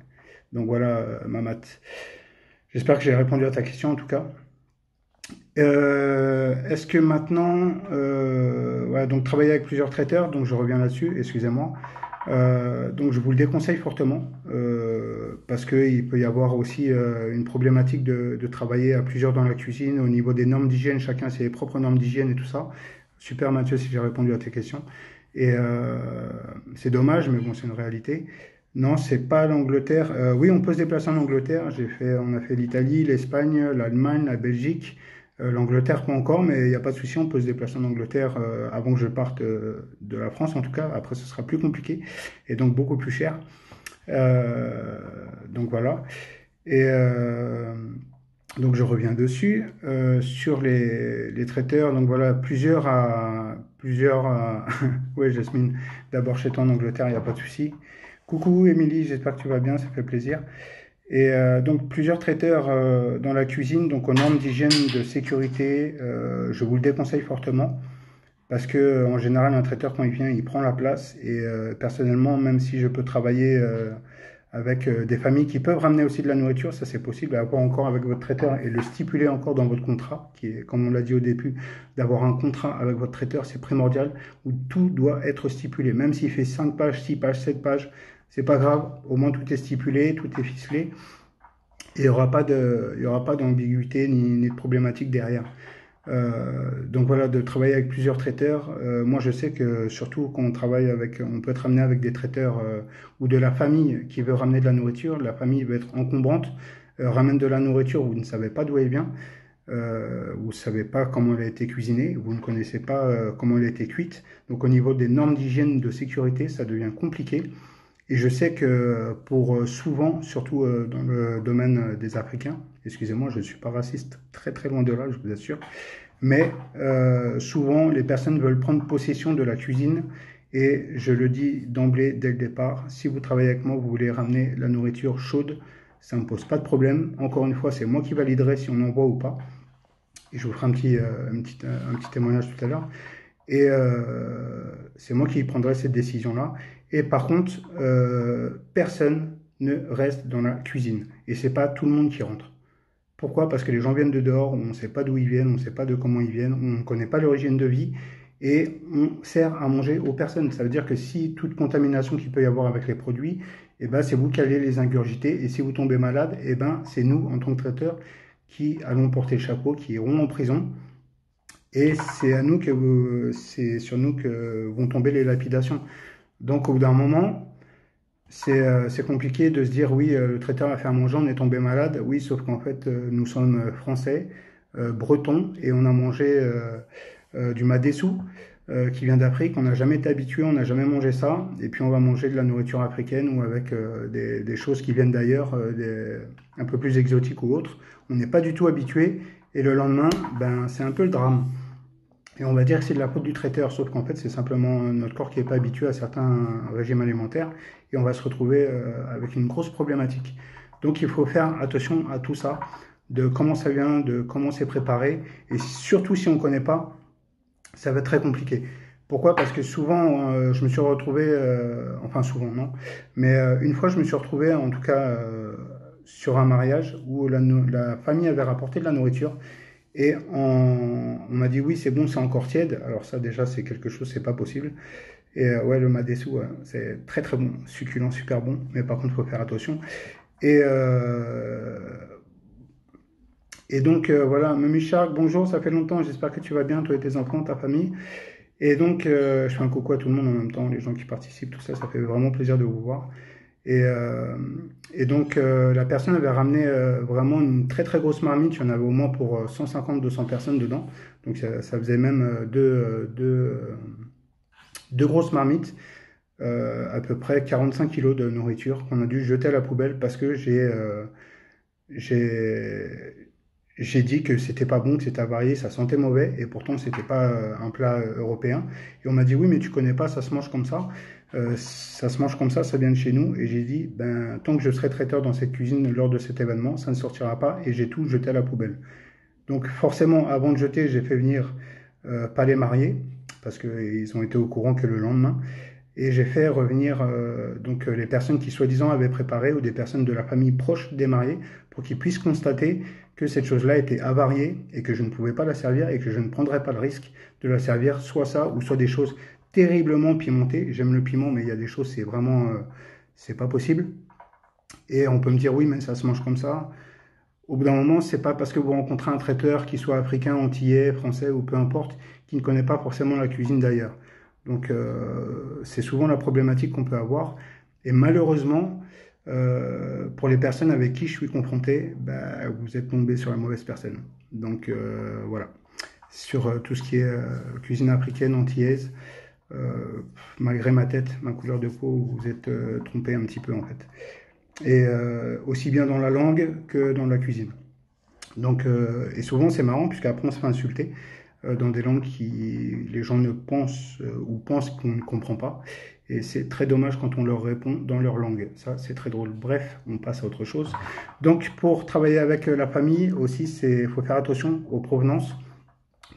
Donc voilà, euh, Mamat. J'espère que j'ai répondu à ta question en tout cas. Est-ce que maintenant, voilà, donc travailler avec plusieurs traiteurs, donc je reviens là-dessus, excusez-moi. donc je vous le déconseille fortement parce qu'il peut y avoir aussi une problématique de, de, travailler à plusieurs dans la cuisine au niveau des normes d'hygiène, chacun ses propres normes d'hygiène et tout ça. Super Mathieu si j'ai répondu à tes questions. Et euh, c'est dommage, mais bon, c'est une réalité. Non, c'est pas l'Angleterre. Euh, oui, on peut se déplacer en Angleterre. J'ai fait, on a fait l'Italie, l'Espagne, l'Allemagne, la Belgique. Euh, L'Angleterre pas encore, mais il n'y a pas de souci, on peut se déplacer en Angleterre avant que je parte de la France en tout cas. Après, ce sera plus compliqué et donc beaucoup plus cher. donc voilà. Et donc je reviens dessus sur les, les, traiteurs. Donc voilà, plusieurs à plusieurs. Euh... oui, Jasmine, d'abord chez toi en Angleterre, il n'y a pas de souci. Coucou Émilie, j'espère que tu vas bien, ça fait plaisir. Et euh, donc plusieurs traiteurs euh, dans la cuisine, donc aux normes d'hygiène de sécurité, euh, je vous le déconseille fortement. Parce que en général un traiteur quand il vient, il prend la place. Et euh, personnellement, même si je peux travailler euh, avec euh, des familles qui peuvent ramener aussi de la nourriture, ça c'est possible, à avoir encore avec votre traiteur et le stipuler encore dans votre contrat, qui est, comme on l'a dit au début, d'avoir un contrat avec votre traiteur, c'est primordial, où tout doit être stipulé, même s'il fait 5 pages, 6 pages, 7 pages, c'est pas grave, au moins tout est stipulé, tout est ficelé, et il n'y aura pas d'ambiguïté ni, de problématique derrière. Euh, donc voilà, de travailler avec plusieurs traiteurs. Euh, moi, je sais que surtout quand on travaille avec, on peut être amené avec des traiteurs euh, ou de la famille qui veut ramener de la nourriture. La famille veut être encombrante, ramène de la nourriture, vous ne savez pas d'où elle vient, vous ne savez pas comment elle a été cuisinée, vous ne connaissez pas comment elle a été cuite. Donc au niveau des normes d'hygiène, de sécurité, ça devient compliqué. Et je sais que pour souvent, surtout dans le domaine des Africains, excusez-moi, je ne suis pas raciste, très très loin de là, je vous assure, mais euh, souvent les personnes veulent prendre possession de la cuisine et je le dis d'emblée dès le départ, si vous travaillez avec moi, vous voulez ramener la nourriture chaude, ça ne me pose pas de problème. Encore une fois, c'est moi qui validerai si on envoie ou pas. Et je vous ferai un petit, euh, un petit, un petit témoignage tout à l'heure. Et euh, c'est moi qui prendrai cette décision-là. Et par contre, euh, personne ne reste dans la cuisine. Et c'est pas tout le monde qui rentre. Pourquoi? Parce que les gens viennent de dehors, on ne sait pas d'où ils viennent, on ne sait pas de comment ils viennent, on ne connaît pas l'origine de vie et on sert à manger aux personnes. Ça veut dire que si toute contamination qu'il peut y avoir avec les produits, eh ben, c'est vous qui allez les ingurgiter et si vous tombez malade, eh ben, c'est nous, en tant que traiteurs, qui allons porter le chapeau, qui iront en prison. Et c'est à nous que c'est sur nous que vont tomber les lapidations. Donc au bout d'un moment, euh, c'est compliqué de se dire oui, euh, le traiteur a fait à manger, on est tombé malade. Oui, sauf qu'en fait, euh, nous sommes français, bretons, et on a mangé du madessou qui vient d'Afrique. On n'a jamais été habitué, on n'a jamais mangé ça. Et puis on va manger de la nourriture africaine ou avec des, des, choses qui viennent d'ailleurs, un peu plus exotiques ou autres. On n'est pas du tout habitué. Et le lendemain, ben, c'est un peu le drame. Et on va dire que c'est de la faute du traiteur, sauf qu'en fait, c'est simplement notre corps qui n'est pas habitué à certains régimes alimentaires et on va se retrouver euh, avec une grosse problématique. Donc il faut faire attention à tout ça. de comment ça vient, de comment c'est préparé. Et surtout si on ne connaît pas, ça va être très compliqué. Pourquoi? Parce que souvent, euh, je me suis retrouvé, euh, enfin souvent non, mais une fois je me suis retrouvé en tout cas sur un mariage où la, la, famille avait rapporté de la nourriture et on, m'a dit oui c'est bon c'est encore tiède. Alors ça déjà c'est quelque chose c'est pas possible. Et ouais le madesu c'est très très bon, succulent, super bon, mais par contre il faut faire attention. Et et donc voilà, Mimi Shark, bonjour, ça fait longtemps, j'espère que tu vas bien, toi et tes enfants, ta famille. Et donc, euh, je fais un coucou à tout le monde en même temps, les gens qui participent, tout ça, ça fait vraiment plaisir de vous voir. Et, euh, et donc, euh, la personne avait ramené vraiment une très très grosse marmite, il y en avait au moins pour 150-200 personnes dedans. Donc, ça, faisait même deux, grosses marmites, à peu près 45 kilos de nourriture qu'on a dû jeter à la poubelle parce que j'ai j'ai dit que c'était pas bon, que c'était avarié, ça sentait mauvais, et pourtant c'était pas euh, un plat euh, européen. Et on m'a dit oui, mais tu connais pas, ça se mange comme ça, euh, ça se mange comme ça, ça vient de chez nous. Et j'ai dit ben tant que je serai traiteur dans cette cuisine lors de cet événement, ça ne sortira pas, et j'ai tout jeté à la poubelle. Donc forcément, avant de jeter, j'ai fait venir euh, pas les mariés parce qu'ils ont été au courant que le lendemain. Et j'ai fait revenir euh, donc les personnes qui soi-disant avaient préparé ou des personnes de la famille proche des mariés pour qu'ils puissent constater que cette chose-là était avariée et que je ne pouvais pas la servir et que je ne prendrais pas le risque de la servir soit ça ou soit des choses terriblement pimentées. J'aime le piment, mais il y a des choses, c'est vraiment, euh, c'est pas possible. Et on peut me dire oui, mais ça se mange comme ça. Au bout d'un moment, c'est pas parce que vous rencontrez un traiteur qui soit africain, antillais, français ou peu importe, qui ne connaît pas forcément la cuisine d'ailleurs. Donc euh, c'est souvent la problématique qu'on peut avoir. Et malheureusement, euh, pour les personnes avec qui je suis confronté, bah, vous êtes tombé sur la mauvaise personne. Donc voilà, sur tout ce qui est cuisine africaine, antillaise, malgré ma tête, ma couleur de peau, vous êtes trompé un petit peu en fait. Et aussi bien dans la langue que dans la cuisine. Donc, et souvent c'est marrant, puisqu'après on se fait insulter dans des langues qui les gens ne pensent ou pensent qu'on ne comprend pas. Et c'est très dommage quand on leur répond dans leur langue. Ça, c'est très drôle. Bref, on passe à autre chose. Donc, pour travailler avec la famille aussi, c'est faut faire attention aux provenances.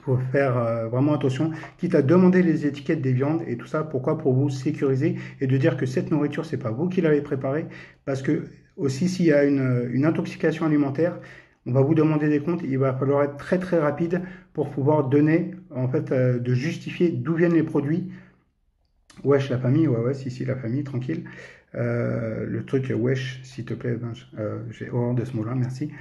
Faut faire euh, vraiment attention, quitte à demander les étiquettes des viandes et tout ça. Pourquoi Pour vous sécuriser et de dire que cette nourriture, c'est pas vous qui l'avez préparée? Parce que aussi, s'il y a une, intoxication alimentaire, on va vous demander des comptes. Il va falloir être très très rapide pour pouvoir donner, en fait, euh, de justifier d'où viennent les produits Wesh, la famille, ouais, ouais, si, si, la famille, tranquille. Euh, le truc, wesh, s'il te plaît, ben, j'ai horreur de ce mot-là, merci.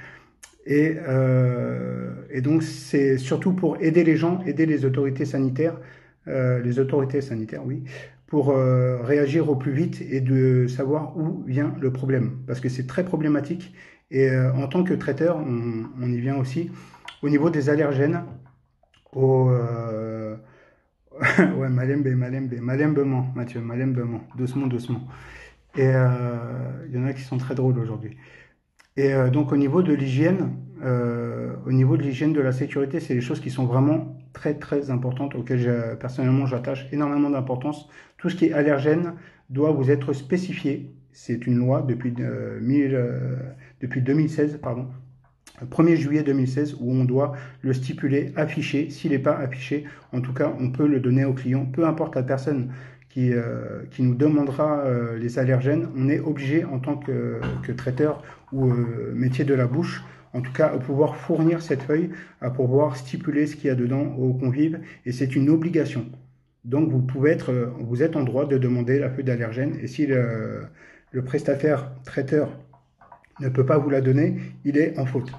Et, euh, et donc, c'est surtout pour aider les gens, aider les autorités sanitaires, les autorités sanitaires, oui, pour réagir au plus vite et de savoir où vient le problème. Parce que c'est très problématique. Et en tant que traiteur, on, y vient aussi. Au niveau des allergènes, au ouais, malembe, malembe, malembement, Mathieu, malembement, doucement, doucement. Et euh, il y en a qui sont très drôles aujourd'hui. Et euh, donc au niveau de l'hygiène, euh, au niveau de l'hygiène de la sécurité, c'est des choses qui sont vraiment très très importantes auxquelles personnellement j'attache énormément d'importance. Tout ce qui est allergène doit vous être spécifié. C'est une loi depuis, depuis 2016, pardon, 1er juillet 2016 où on doit le stipuler, afficher. S'il n'est pas affiché, en tout cas, on peut le donner au client. Peu importe la personne qui, euh, qui nous demandera euh, les allergènes, on est obligé en tant que traiteur ou euh, métier de la bouche, en tout cas, pouvoir fournir cette feuille, à pouvoir stipuler ce qu'il y a dedans aux convives. Et c'est une obligation. Donc vous pouvez être, vous êtes en droit de demander la feuille d'allergène. Et si le, prestataire traiteur ne peut pas vous la donner, il est en faute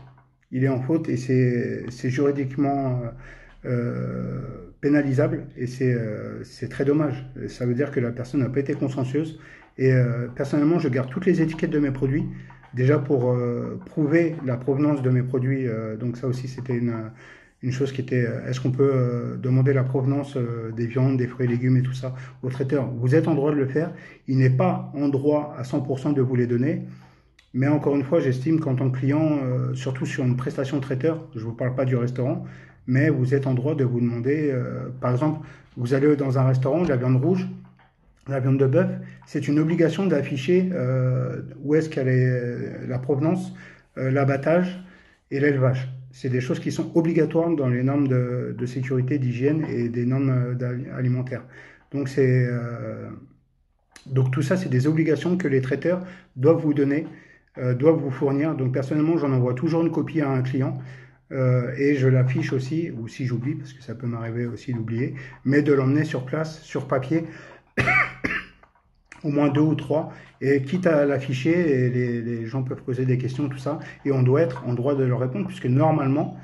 il est en faute et c'est juridiquement euh, euh, pénalisable et euh, c'est très dommage. Ça veut dire que la personne n'a pas été consciencieuse et personnellement je garde toutes les étiquettes de mes produits déjà pour prouver la provenance de mes produits. donc ça aussi c'était une, une chose qui était est-ce qu'on peut demander la provenance des viandes, des fruits et légumes et tout ça au traiteur? Vous êtes en droit de le faire. Il n'est pas en droit à 100% de vous les donner. Mais encore une fois, j'estime qu'en tant que client, euh, surtout sur une prestation traiteur, je ne vous parle pas du restaurant, mais vous êtes en droit de vous demander, euh, par exemple, vous allez dans un restaurant, de la viande rouge, la viande de bœuf, c'est une obligation d'afficher euh, où est-ce qu'elle est la provenance, l'abattage et l'élevage. C'est des choses qui sont obligatoires dans les normes de, de sécurité, d'hygiène et des normes alimentaires. Donc c'est donc tout ça, c'est des obligations que les traiteurs doivent vous donner, euh, doivent vous fournir. Donc personnellement, j'en envoie toujours une copie à un client. Euh, et je l'affiche aussi, ou si j'oublie, parce que ça peut m'arriver aussi d'oublier, mais de l'emmener sur place, sur papier, au moins deux ou trois, et quitte à l'afficher, les, les, gens peuvent poser des questions, tout ça, et on doit être en droit de leur répondre, puisque normalement,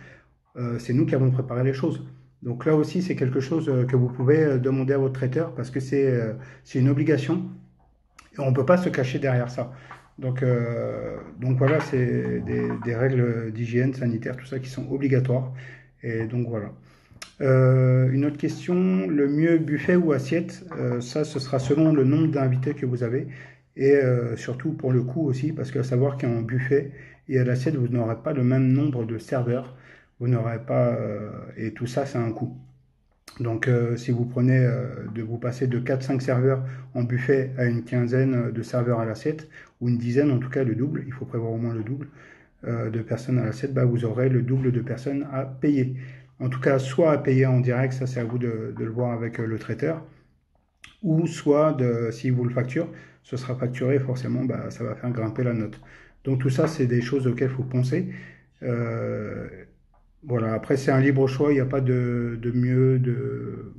euh, c'est nous qui avons préparé les choses. Donc là aussi, c'est quelque chose euh, que vous pouvez euh, demander à votre traiteur parce que c'est une obligation et on ne peut pas se cacher derrière ça. Donc, donc voilà, c'est des, des, règles d'hygiène sanitaire, tout ça qui sont obligatoires. Et donc voilà. Une autre question, le mieux buffet ou assiette, ça ce sera selon le nombre d'invités que vous avez et surtout pour le coût aussi, parce qu'à savoir qu'en buffet et à l'assiette, vous n'aurez pas le même nombre de serveurs vous n'aurez pas... Euh, et tout ça, c'est un coût. Donc euh, si vous prenez euh, de vous passer de 4-5 serveurs en buffet à une quinzaine de serveurs à l'assiette, ou une dizaine en tout cas le double, il faut prévoir au moins le double de personnes à l'assiette, bah, vous aurez le double de personnes à payer. En tout cas, soit à payer en direct, ça c'est à vous de, le voir avec le traiteur, ou soit de, si vous le facturez, ce sera facturé, forcément bah, ça va faire grimper la note. Donc tout ça, c'est des choses auxquelles il faut penser. Voilà, après c'est un libre choix, il n'y a pas de, de mieux, de,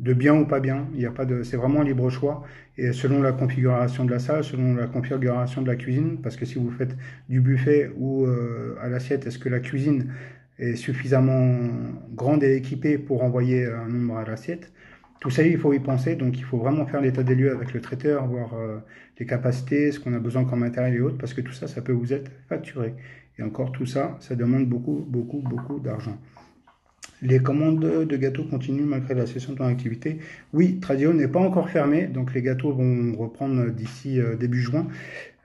de, bien ou pas bien, il n'y a pas de, c'est vraiment un libre choix et selon la configuration de la salle, selon la configuration de la cuisine, parce que si vous faites du buffet ou euh, à l'assiette, est-ce que la cuisine est suffisamment grande et équipée pour envoyer un nombre à l'assiette Tout ça, il faut y penser, donc il faut vraiment faire l'état des lieux avec le traiteur, voir euh, les capacités, ce qu'on a besoin comme matériel et autres, parce que tout ça, ça peut vous être facturé. Et encore tout ça, ça demande beaucoup, beaucoup, beaucoup d'argent. Les commandes de gâteaux continuent malgré la cessation de ton activité. Oui, Tradio n'est pas encore fermé, donc les gâteaux vont reprendre d'ici euh, début juin,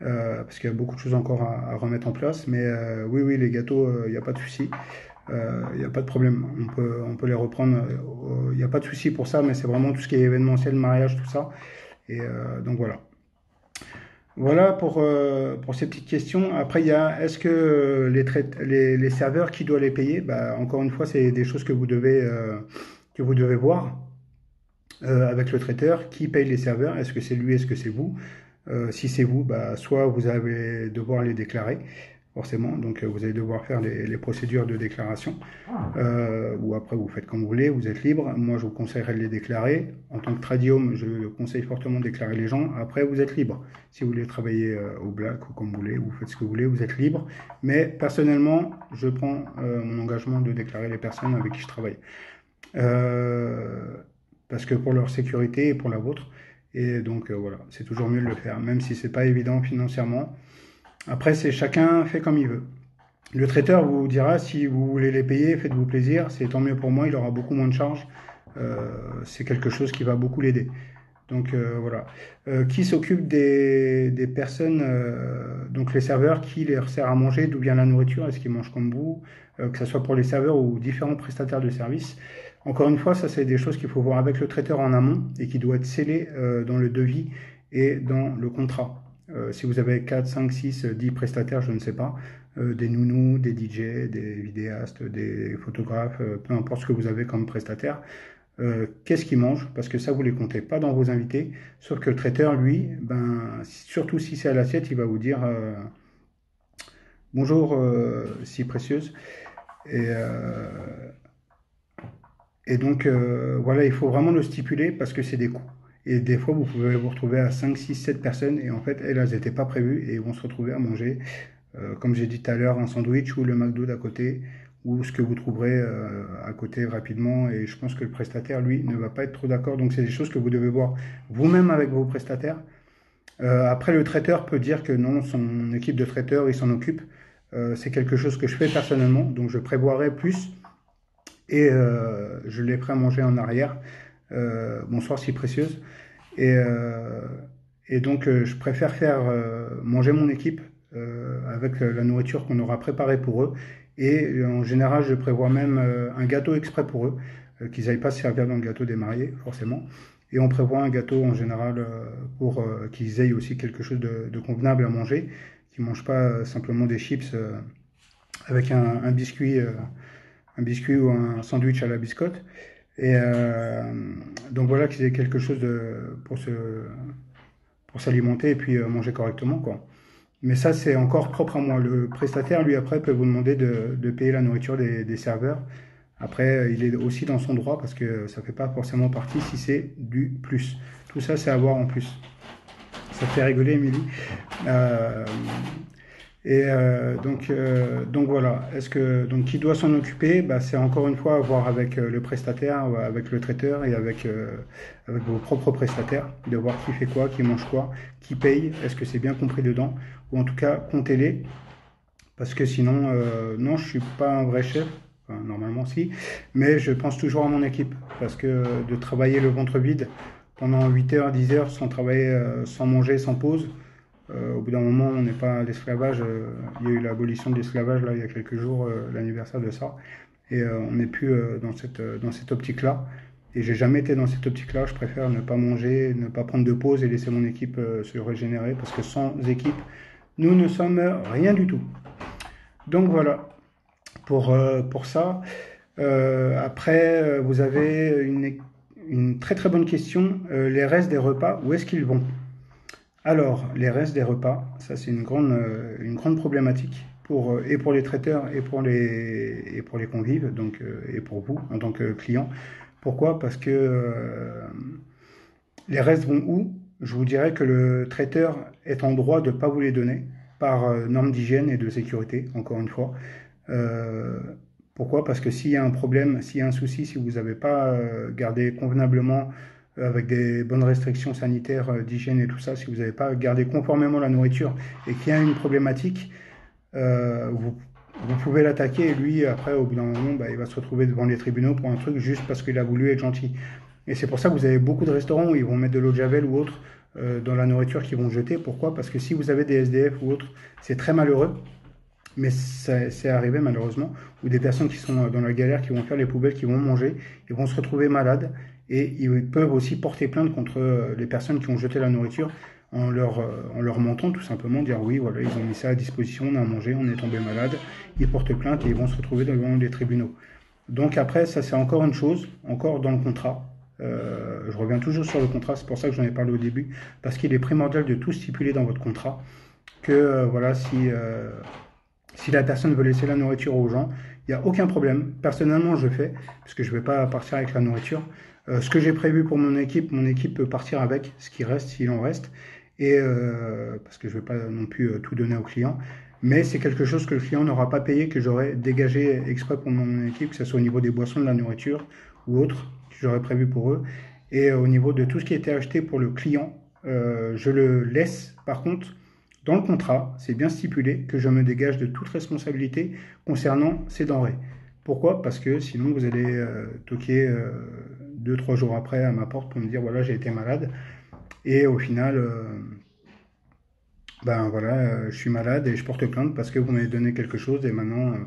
euh, parce qu'il y a beaucoup de choses encore à, remettre en place. Mais euh, oui, oui, les gâteaux, il n'y a pas de souci. Il n'y a pas de problème, on peut, on peut les reprendre. Il n'y a pas de souci pour ça, mais c'est vraiment tout ce qui est événementiel, mariage, tout ça. Et donc voilà. Voilà pour, euh, pour ces petites questions. Après, il y a est-ce que les, serveurs, qui doit les payer? Bah, Encore une fois, c'est des choses que vous devez, euh, que vous devez voir euh, avec le traiteur. Qui paye les serveurs? Est-ce que c'est lui? Est-ce que c'est vous? Si c'est vous, bah, soit vous allez devoir les déclarer forcément. Donc euh, vous allez devoir faire les, procédures de déclaration. Ah. Euh, ou après vous faites comme vous voulez, vous êtes libre. Moi je vous conseillerais de les déclarer. En tant que tradium, je conseille fortement de déclarer les gens. Après vous êtes libre. Si vous voulez travailler euh, au black ou comme vous voulez, vous faites ce que vous voulez, vous êtes libre. Mais personnellement, je prends mon engagement de déclarer les personnes avec qui je travaille. parce que pour leur sécurité et pour la vôtre. Et donc voilà, c'est toujours mieux de le faire, même si c'est pas évident financièrement. Après, c'est chacun fait comme il veut. Le traiteur vous dira si vous voulez les payer, faites-vous plaisir, c'est tant mieux pour moi, il aura beaucoup moins de charges. Euh, c'est quelque chose qui va beaucoup l'aider. Donc euh, voilà. Euh, qui s'occupe des, personnes, euh, donc les serveurs, qui leur sert à manger, d'où vient la nourriture, est-ce qu'ils mangent comme vous, euh, que ce soit pour les serveurs ou différents prestataires de services. Encore une fois, ça c'est des choses qu'il faut voir avec le traiteur en amont et qui doit être scellé dans le devis et dans le contrat. Euh, si vous avez 4, 5, 6, 10 prestataires, je ne sais pas, euh, des nounous, des DJ, des vidéastes, des photographes, euh, peu importe ce que vous avez comme prestataire, qu'est-ce qu'ils mangent? Parce que ça, vous ne les comptez pas dans vos invités. Sauf que le traiteur, lui, ben, surtout si c'est à l'assiette, il va vous dire bonjour, si précieuse. Et, et donc, voilà, il faut vraiment le stipuler parce que c'est des coûts. Et des fois, vous pouvez vous retrouver à 5, 6, 7 personnes et en fait, elles, elles n'étaient pas prévues et vont se retrouver à manger, euh, comme j'ai dit tout à l'heure, un sandwich ou le McDo d'à côté ou ce que vous trouverez euh, à côté rapidement. Et je pense que le prestataire, lui, ne va pas être trop d'accord. Donc, c'est des choses que vous devez voir vous-même avec vos prestataires. Euh, après, le traiteur peut dire que non, son équipe de traiteurs, il s'en occupe. Euh, c'est quelque chose que je fais personnellement, donc je prévoirai plus et euh, je les ferai manger en arrière. Euh, bonsoir si précieuse. Et, euh, et donc, euh, je préfère faire manger mon équipe avec la nourriture qu'on aura préparée pour eux. Et en général, je prévois même un gâteau exprès pour eux, qu'ils n'aillent pas se servir dans le gâteau des mariés, forcément. Et on prévoit un gâteau en général pour qu'ils aient aussi quelque chose de, convenable à manger, qu'ils ne mangent pas simplement des chips avec un, biscuit, un biscuit ou un sandwich à la biscotte. Et donc voilà qu'ils aient quelque chose de, pour se pour s'alimenter et puis manger correctement quoi. Mais ça, c'est encore propre à moi. Le prestataire, lui, après, peut vous demander de, de payer la nourriture des, serveurs. Après, il est aussi dans son droit parce que ça fait pas forcément partie si c'est du plus. Tout ça, c'est à voir en plus. Ça fait rigoler, Émilie. Euh, et euh, donc, euh, donc voilà. Est-ce que donc qui doit s'en occuper? Bah, C'est encore une fois à voir avec euh, le prestataire, avec le traiteur et avec avec vos propres prestataires, de voir qui fait quoi, qui mange quoi, qui paye. Est-ce que c'est bien compris dedans? Ou en tout cas, comptez-les, parce que sinon, non, je suis pas un vrai chef. normalement, si, mais je pense toujours à mon équipe, parce que de travailler le ventre vide pendant 8 heures, 10 heures, sans travailler, sans manger, sans pause euh, au bout d'un moment, on n'est pas à l'esclavage. Euh, il y a eu l'abolition de l'esclavage là il y a quelques jours, euh, l'anniversaire de ça, et on n'est plus dans cette cette optique-là. Et j'ai jamais été dans cette optique-là. Je préfère ne pas manger, ne pas prendre de pause et laisser mon équipe se régénérer parce que sans équipe, nous ne sommes rien du tout. Donc voilà pour pour ça. après, vous avez une, une très très bonne question. les restes des repas, où est-ce qu'ils vont? Alors, les restes des repas, ça c'est une grande, euh, une grande problématique pour, euh, et pour les traiteurs et pour les, convives, donc, euh, et pour vous en tant que client. Pourquoi? Parce que les restes vont où? Je vous dirais que le traiteur est en droit de ne pas vous les donner par norme d'hygiène et de sécurité, encore une fois. pourquoi? Parce que s'il y a un problème, s'il y a un souci, si vous n'avez pas gardé convenablement euh, avec des bonnes restrictions sanitaires, euh, d'hygiène et tout ça, si vous n'avez pas gardé conformément la nourriture et qu'il y a une problématique, euh, vous, pouvez l'attaquer et lui, après, au bout d'un moment, bah, il va se retrouver devant les tribunaux pour un truc juste parce qu'il a voulu être gentil. Et c'est pour ça que vous avez beaucoup de restaurants où ils vont mettre de l'eau de javel ou autre euh, dans la nourriture qu'ils vont jeter. Pourquoi? Parce que si vous avez des SDF ou autre, c'est très malheureux. Mais c'est arrivé malheureusement, ou des personnes qui sont dans la galère, qui vont faire les poubelles, qui vont manger, ils vont se retrouver malades et ils peuvent aussi porter plainte contre euh, les personnes qui ont jeté la nourriture en leur, euh, en leur mentant tout simplement, dire oui, voilà, ils ont mis ça à disposition, on a mangé, on est tombé malade, ils portent plainte et ils vont se retrouver devant les tribunaux. Donc après, ça c'est encore une chose, encore dans le contrat. Euh, je reviens toujours sur le contrat, c'est pour ça que j'en ai parlé au début, parce qu'il est primordial de tout stipuler dans votre contrat, que voilà, si, si la personne veut laisser la nourriture aux gens, il n'y a aucun problème. Personnellement, je fais, parce que je ne vais pas partir avec la nourriture. Euh, ce que j'ai prévu pour mon équipe, mon équipe peut partir avec ce qui reste, s'il en reste, et euh, parce que je ne vais pas non plus euh, tout donner au client. Mais c'est quelque chose que le client n'aura pas payé, que j'aurais dégagé exprès pour mon équipe, que ce soit au niveau des boissons, de la nourriture ou autre, que j'aurais prévu pour eux. Et au niveau de tout ce qui était acheté pour le client, je le laisse. Par contre, dans le contrat, c'est bien stipulé que je me dégage de toute responsabilité concernant ces denrées. Pourquoi? Parce que sinon vous allez toquer deux, trois jours après à ma porte pour me dire voilà, j'ai été malade. Et au final, euh, ben voilà, euh, je suis malade et je porte plainte parce que vous m'avez donné quelque chose et maintenant euh,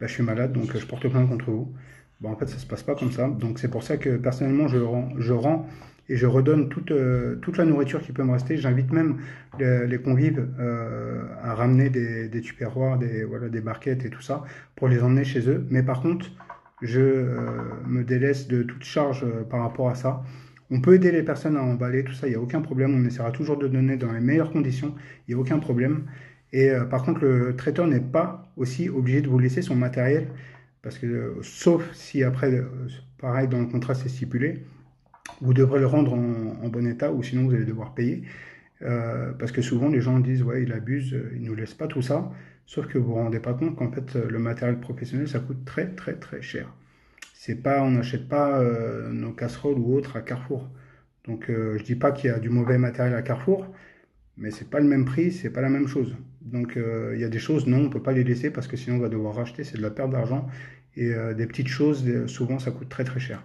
ben, je suis malade donc je porte plainte contre vous. Bon, en fait, ça se passe pas comme ça. Donc c'est pour ça que personnellement, je rends et je redonne toute, toute la nourriture qui peut me rester. J'invite même les, convives à ramener des, des tupperwares, des, voilà, des barquettes et tout ça pour les emmener chez eux. Mais par contre, je euh, me délaisse de toute charge euh, par rapport à ça. On peut aider les personnes à emballer, tout ça, il n'y a aucun problème. On essaiera toujours de donner dans les meilleures conditions, il n'y a aucun problème. Et euh, par contre, le traiteur n'est pas aussi obligé de vous laisser son matériel, parce que sauf si après, pareil, dans le contrat c'est stipulé, vous devrez le rendre en, bon état, ou sinon vous allez devoir payer. parce que souvent les gens disent, ouais, il abuse, il ne nous laisse pas tout ça. Sauf que vous vous rendez pas compte qu'en fait, le matériel professionnel, ça coûte très très très cher. C'est pas, on n'achète pas euh, nos casseroles ou autres à Carrefour. Donc euh, je dis pas qu'il y a du mauvais matériel à Carrefour, mais c'est pas le même prix, c'est pas la même chose. Donc euh, il y a des choses, non, on peut pas les laisser parce que sinon on va devoir racheter, c'est de la perte d'argent. Et des petites choses, souvent ça coûte très très cher.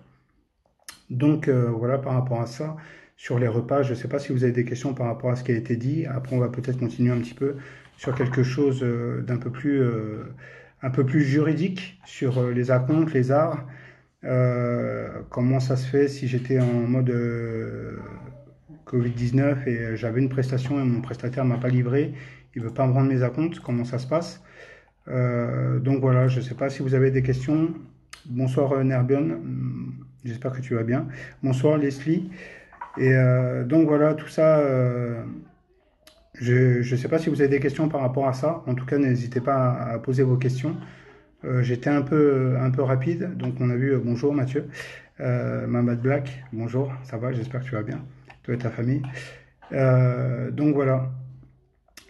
Donc voilà par rapport à ça. Sur les repas, je ne sais pas si vous avez des questions par rapport à ce qui a été dit. Après, on va peut-être continuer un petit peu sur quelque chose euh, d'un peu plus euh, un peu plus juridique sur euh, les acomptes, les arts. comment ça se fait si j'étais en mode Covid-19 et j'avais une prestation et mon prestataire m'a pas livré, il veut pas me rendre mes acomptes, comment ça se passe? Donc voilà, je ne sais pas si vous avez des questions. Bonsoir Nerbion, j'espère que tu vas bien. Bonsoir Leslie. Et donc voilà, tout ça, je ne sais pas si vous avez des questions par rapport à ça. En tout cas, n'hésitez pas à, poser vos questions. J'étais un peu, un peu rapide, donc on a vu bonjour Mathieu. Euh, Mamad Black, bonjour, ça va, j'espère que tu vas bien, toi et ta famille. Euh, donc voilà,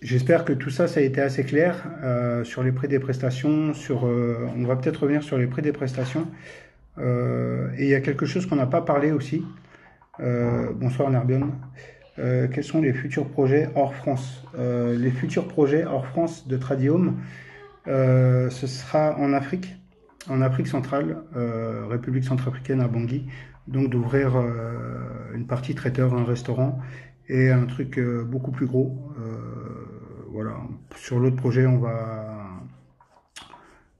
j'espère que tout ça, ça a été assez clair euh, sur les prix des prestations, sur, on va peut-être revenir sur les prix des prestations. Et il y a quelque chose qu'on n'a pas parlé aussi. bonsoir Nerbion. quels sont les futurs projets hors France Les futurs projets hors France de Tradium, ce sera en Afrique en Afrique centrale, euh, République centrafricaine à Bangui, donc d'ouvrir euh, une partie traiteur, un restaurant et un truc euh, beaucoup plus gros. voilà. Sur l'autre projet, on va.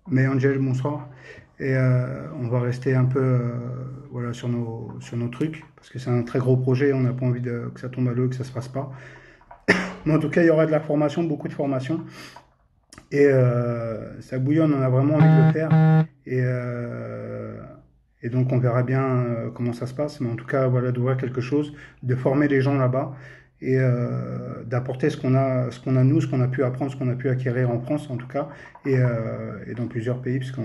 Mais Angel, bonsoir. Et on va rester un peu voilà, sur, nos, sur nos trucs, parce que c'est un très gros projet, on n'a pas envie de, que ça tombe à l'eau, que ça se fasse pas. Mais en tout cas, il y aura de la formation, beaucoup de formation. Et euh, ça bouillonne, on a vraiment envie de le faire. Et, euh, et donc on verra bien euh, comment ça se passe. Mais en tout cas, voilà, d'ouvrir quelque chose, de former les gens là-bas et euh, d'apporter ce qu'on a, ce qu'on a nous, ce qu'on a pu apprendre, ce qu'on a pu acquérir en France en tout cas, et, euh, et dans plusieurs pays, puisque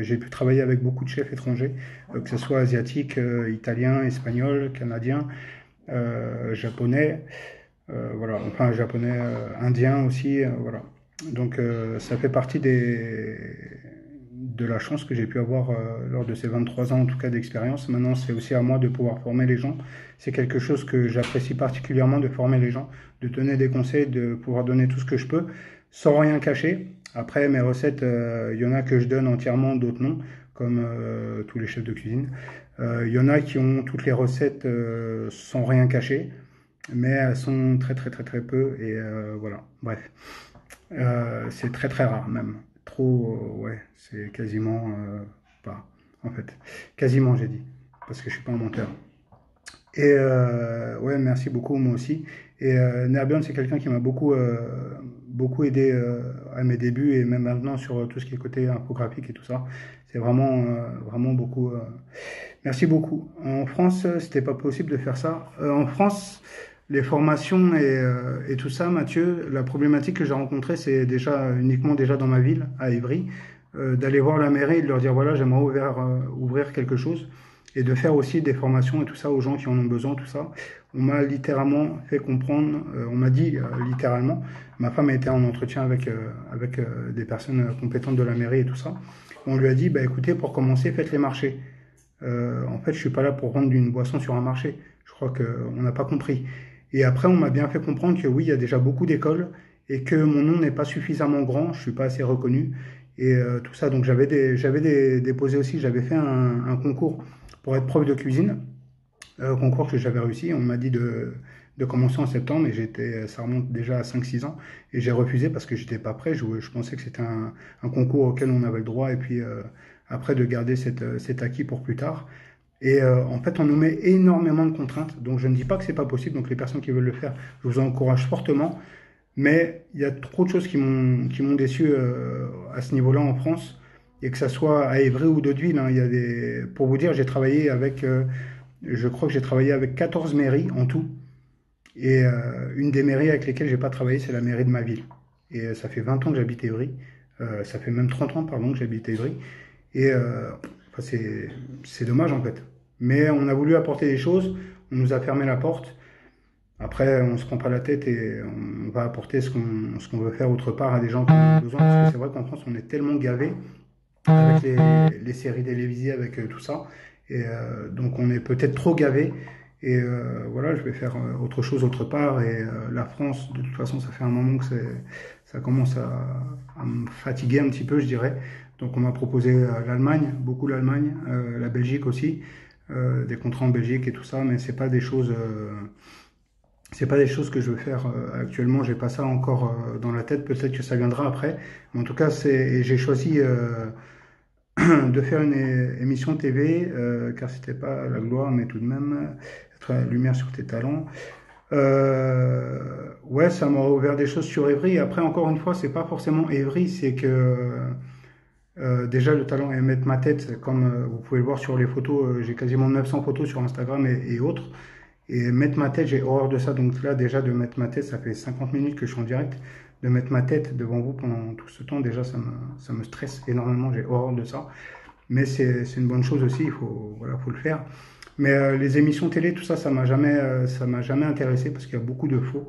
j'ai pu travailler avec beaucoup de chefs étrangers, euh, que ce soit asiatiques, italiens, espagnols, canadiens, japonais, voilà, enfin japonais, indiens aussi, voilà. Donc euh, ça fait partie des, de la chance que j'ai pu avoir euh, lors de ces 23 ans en tout cas d'expérience. Maintenant c'est aussi à moi de pouvoir former les gens. C'est quelque chose que j'apprécie particulièrement de former les gens, de donner des conseils, de pouvoir donner tout ce que je peux sans rien cacher. Après mes recettes, euh, il y en a que je donne entièrement, d'autres non, comme tous les chefs de cuisine. Il y en a qui ont toutes les recettes sans rien cacher, mais elles sont très très très très peu et voilà. Bref. Euh, c'est très très rare même. Trop, euh, ouais, c'est quasiment euh, pas. En fait, quasiment j'ai dit, parce que je suis pas un menteur. Et ouais, merci beaucoup moi aussi. Et Nerbion, c'est quelqu'un qui m'a beaucoup, beaucoup aidé à mes débuts et même maintenant sur tout ce qui est côté infographique et tout ça. C'est vraiment, vraiment beaucoup. Merci beaucoup. En France, c'était pas possible de faire ça. en France, les formations euh, et, tout ça, Mathieu, la problématique que j'ai rencontrée, c'est déjà uniquement déjà dans ma ville, à Évry, euh, d'aller voir la mairie et de leur dire voilà, j'aimerais ouvrir, euh, ouvrir quelque chose et de faire aussi des formations et tout ça aux gens qui en ont besoin, tout ça. On m'a littéralement fait comprendre, on m'a dit littéralement, ma femme a été en entretien avec, avec des personnes compétentes de la mairie et tout ça. On lui a dit, bah écoutez, pour commencer, faites les marchés. en fait, je suis pas là pour vendre une boisson sur un marché. Je crois qu'on n'a pas compris. Et après, on m'a bien fait comprendre que oui, il y a déjà beaucoup d'écoles et que mon nom n'est pas suffisamment grand, je suis pas assez reconnu et euh, tout ça. Donc j'avais j'avais déposé aussi, j'avais fait un, concours pour être prof de cuisine, euh, concours que j'avais réussi. On m'a dit de, de commencer en septembre et j'étais, ça remonte déjà à 5-6 ans et j'ai refusé parce que j'étais pas prêt. Je, je pensais que c'était un, concours auquel on avait le droit et puis euh, après de garder cette, cet acquis pour plus tard. Et euh, en fait, on nous met énormément de contraintes. Donc, je ne dis pas que c'est pas possible. Donc, les personnes qui veulent le faire, je vous encourage fortement. Mais il y a trop de choses qui m'ont qui m'ont déçu euh, à ce niveau-là en France, et que ça soit à Évry ou d'autres villes. Hein, il y a des. Pour vous dire, j'ai travaillé avec, euh, je crois que j'ai travaillé avec 14 mairies en tout. Et une des mairies avec lesquelles j'ai pas travaillé, c'est la mairie de ma ville. Et ça fait 20 ans que j'habite Évry. ça fait même 30 ans, pardon, que j'habite Évry. Et enfin, c'est dommage en fait. Mais on a voulu apporter des choses, on nous a fermé la porte. Après, on se prend pas la tête et on va apporter ce qu'on veut faire autre part à des gens qui ont besoin. Parce que c'est vrai qu'en France, on est tellement gavé avec les, séries télévisées, avec euh, tout ça. Et euh, donc, on est peut-être trop gavé. Et euh, voilà, je vais faire autre chose autre part. Et la France, de toute façon, ça fait un moment que ça commence à, me fatiguer un petit peu, je dirais. Donc, on m'a proposé l'Allemagne, beaucoup l'Allemagne, la Belgique aussi. Euh, des contrats en Belgique et tout ça, mais c'est pas des choses, euh, c'est pas des choses que je veux faire euh, actuellement. J'ai pas ça encore dans la tête. Peut-être que ça viendra après, mais en tout cas, c'est, j'ai choisi de faire une émission TV, car c'était pas la gloire, mais tout de même être la lumière sur tes talents. Euh, ouais, ça m'a ouvert des choses sur Evry. Après, encore une fois, c'est pas forcément Evry, c'est que euh, déjà le talent est mettre ma tête, comme euh, vous pouvez le voir sur les photos, euh, j'ai quasiment 900 photos sur Instagram et, autres. Et mettre ma tête, j'ai horreur de ça. Donc là, déjà de mettre ma tête, ça fait 50 minutes que je suis en direct. De mettre ma tête devant vous pendant tout ce temps, déjà, ça me, ça me stresse énormément. J'ai horreur de ça. Mais c'est une bonne chose aussi, il faut, voilà, faut le faire. Mais les émissions télé, tout ça, ça m'a jamais, ça m'a jamais intéressé parce qu'il y a beaucoup de faux.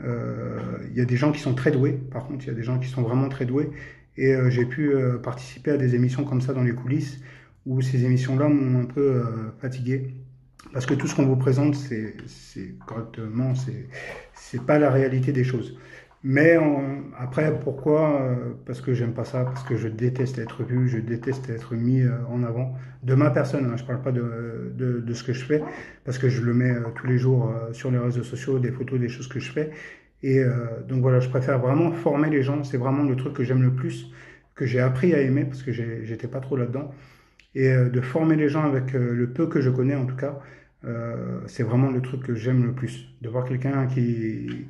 Il y a des gens qui sont très doués, par contre, il y a des gens qui sont vraiment très doués. Et euh, j'ai pu euh, participer à des émissions comme ça dans les coulisses où ces émissions-là m'ont un peu fatigué. Parce que tout ce qu'on vous présente, c'est correctement, c'est pas la réalité des choses. Mais après, pourquoi euh, Parce que j'aime pas ça, parce que je déteste être vu, je déteste être mis euh, en avant de ma personne. Hein, je parle pas de, de, de, ce que je fais, parce que je le mets euh, tous les jours sur les réseaux sociaux, des photos, des choses que je fais. Et donc voilà, je préfère vraiment former les gens. C'est vraiment le truc que j'aime le plus, que j'ai appris à aimer, parce que j'étais pas trop là-dedans. Et de former les gens avec le peu que je connais, en tout cas. Euh, c'est vraiment le truc que j'aime le plus. De voir quelqu'un qui,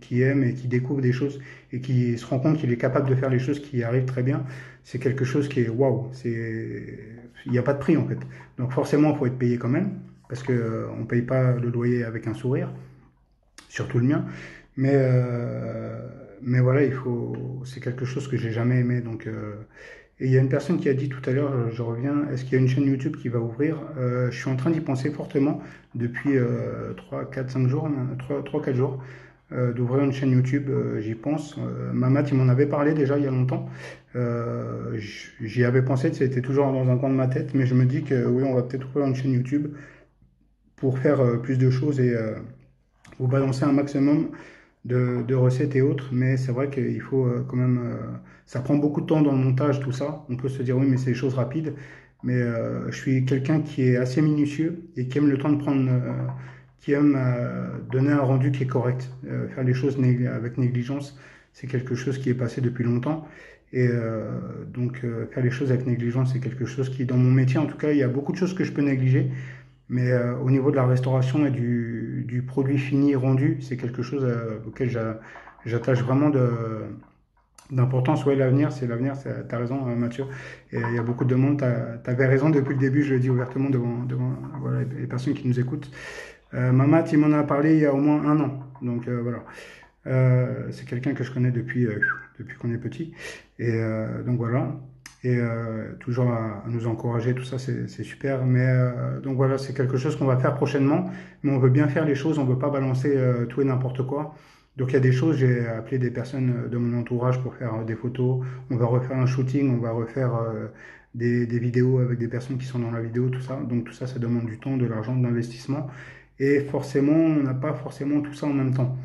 qui, aime et qui découvre des choses et qui se rend compte qu'il est capable de faire les choses qui arrivent très bien, c'est quelque chose qui est waouh. Il n'y a pas de prix en fait. Donc forcément, il faut être payé quand même, parce qu'on euh, ne paye pas le loyer avec un sourire, surtout le mien. Mais, euh, mais voilà, il faut, c'est quelque chose que j'ai jamais aimé. Donc, euh, et il y a une personne qui a dit tout à l'heure, je reviens, est-ce qu'il y a une chaîne YouTube qui va ouvrir? Euh, Je suis en train d'y penser fortement depuis euh, 3, 4, 5 jours, 3, 3 4 jours, euh, d'ouvrir une chaîne YouTube, euh, j'y pense. Euh, Mamat, il m'en avait parlé déjà il y a longtemps. Euh, j'y avais pensé, c'était toujours dans un coin de ma tête, mais je me dis que oui, on va peut-être ouvrir une chaîne YouTube pour faire plus de choses et vous balancer un maximum de, de, recettes et autres, mais c'est vrai qu'il faut euh, quand même... Euh, ça prend beaucoup de temps dans le montage, tout ça. On peut se dire, oui, mais c'est des choses rapides. Mais euh, je suis quelqu'un qui est assez minutieux et qui aime le temps de prendre... qui aime donner un rendu qui est correct. faire les choses avec négligence, c'est quelque chose qui est passé depuis longtemps. Et donc, faire les choses avec négligence, c'est quelque chose qui, dans mon métier, en tout cas, il y a beaucoup de choses que je peux négliger. Mais euh, au niveau de la restauration et du, du produit fini rendu, c'est quelque chose euh, auquel j'attache vraiment d'importance. Ouais, l'avenir, c'est l'avenir, tu as raison, euh, Mathieu. Il y a beaucoup de demandes, tu avais raison depuis le début, je le dis ouvertement devant, devant les personnes qui nous écoutent. Euh, Mamat, il m'en a parlé il y a au moins un an. Donc voilà. C'est quelqu'un que je connais depuis, depuis qu'on est petit. Et donc voilà et euh, toujours à, nous encourager, tout ça c'est super. Mais euh, donc voilà, c'est quelque chose qu'on va faire prochainement, mais on veut bien faire les choses, on veut pas balancer euh, tout et n'importe quoi. Donc il y a des choses, j'ai appelé des personnes de mon entourage pour faire des photos, on va refaire un shooting, on va refaire des, des, vidéos avec des personnes qui sont dans la vidéo, tout ça. Donc tout ça, ça demande du temps, de l'argent, de l'investissement. Et forcément, on n'a pas forcément tout ça en même temps.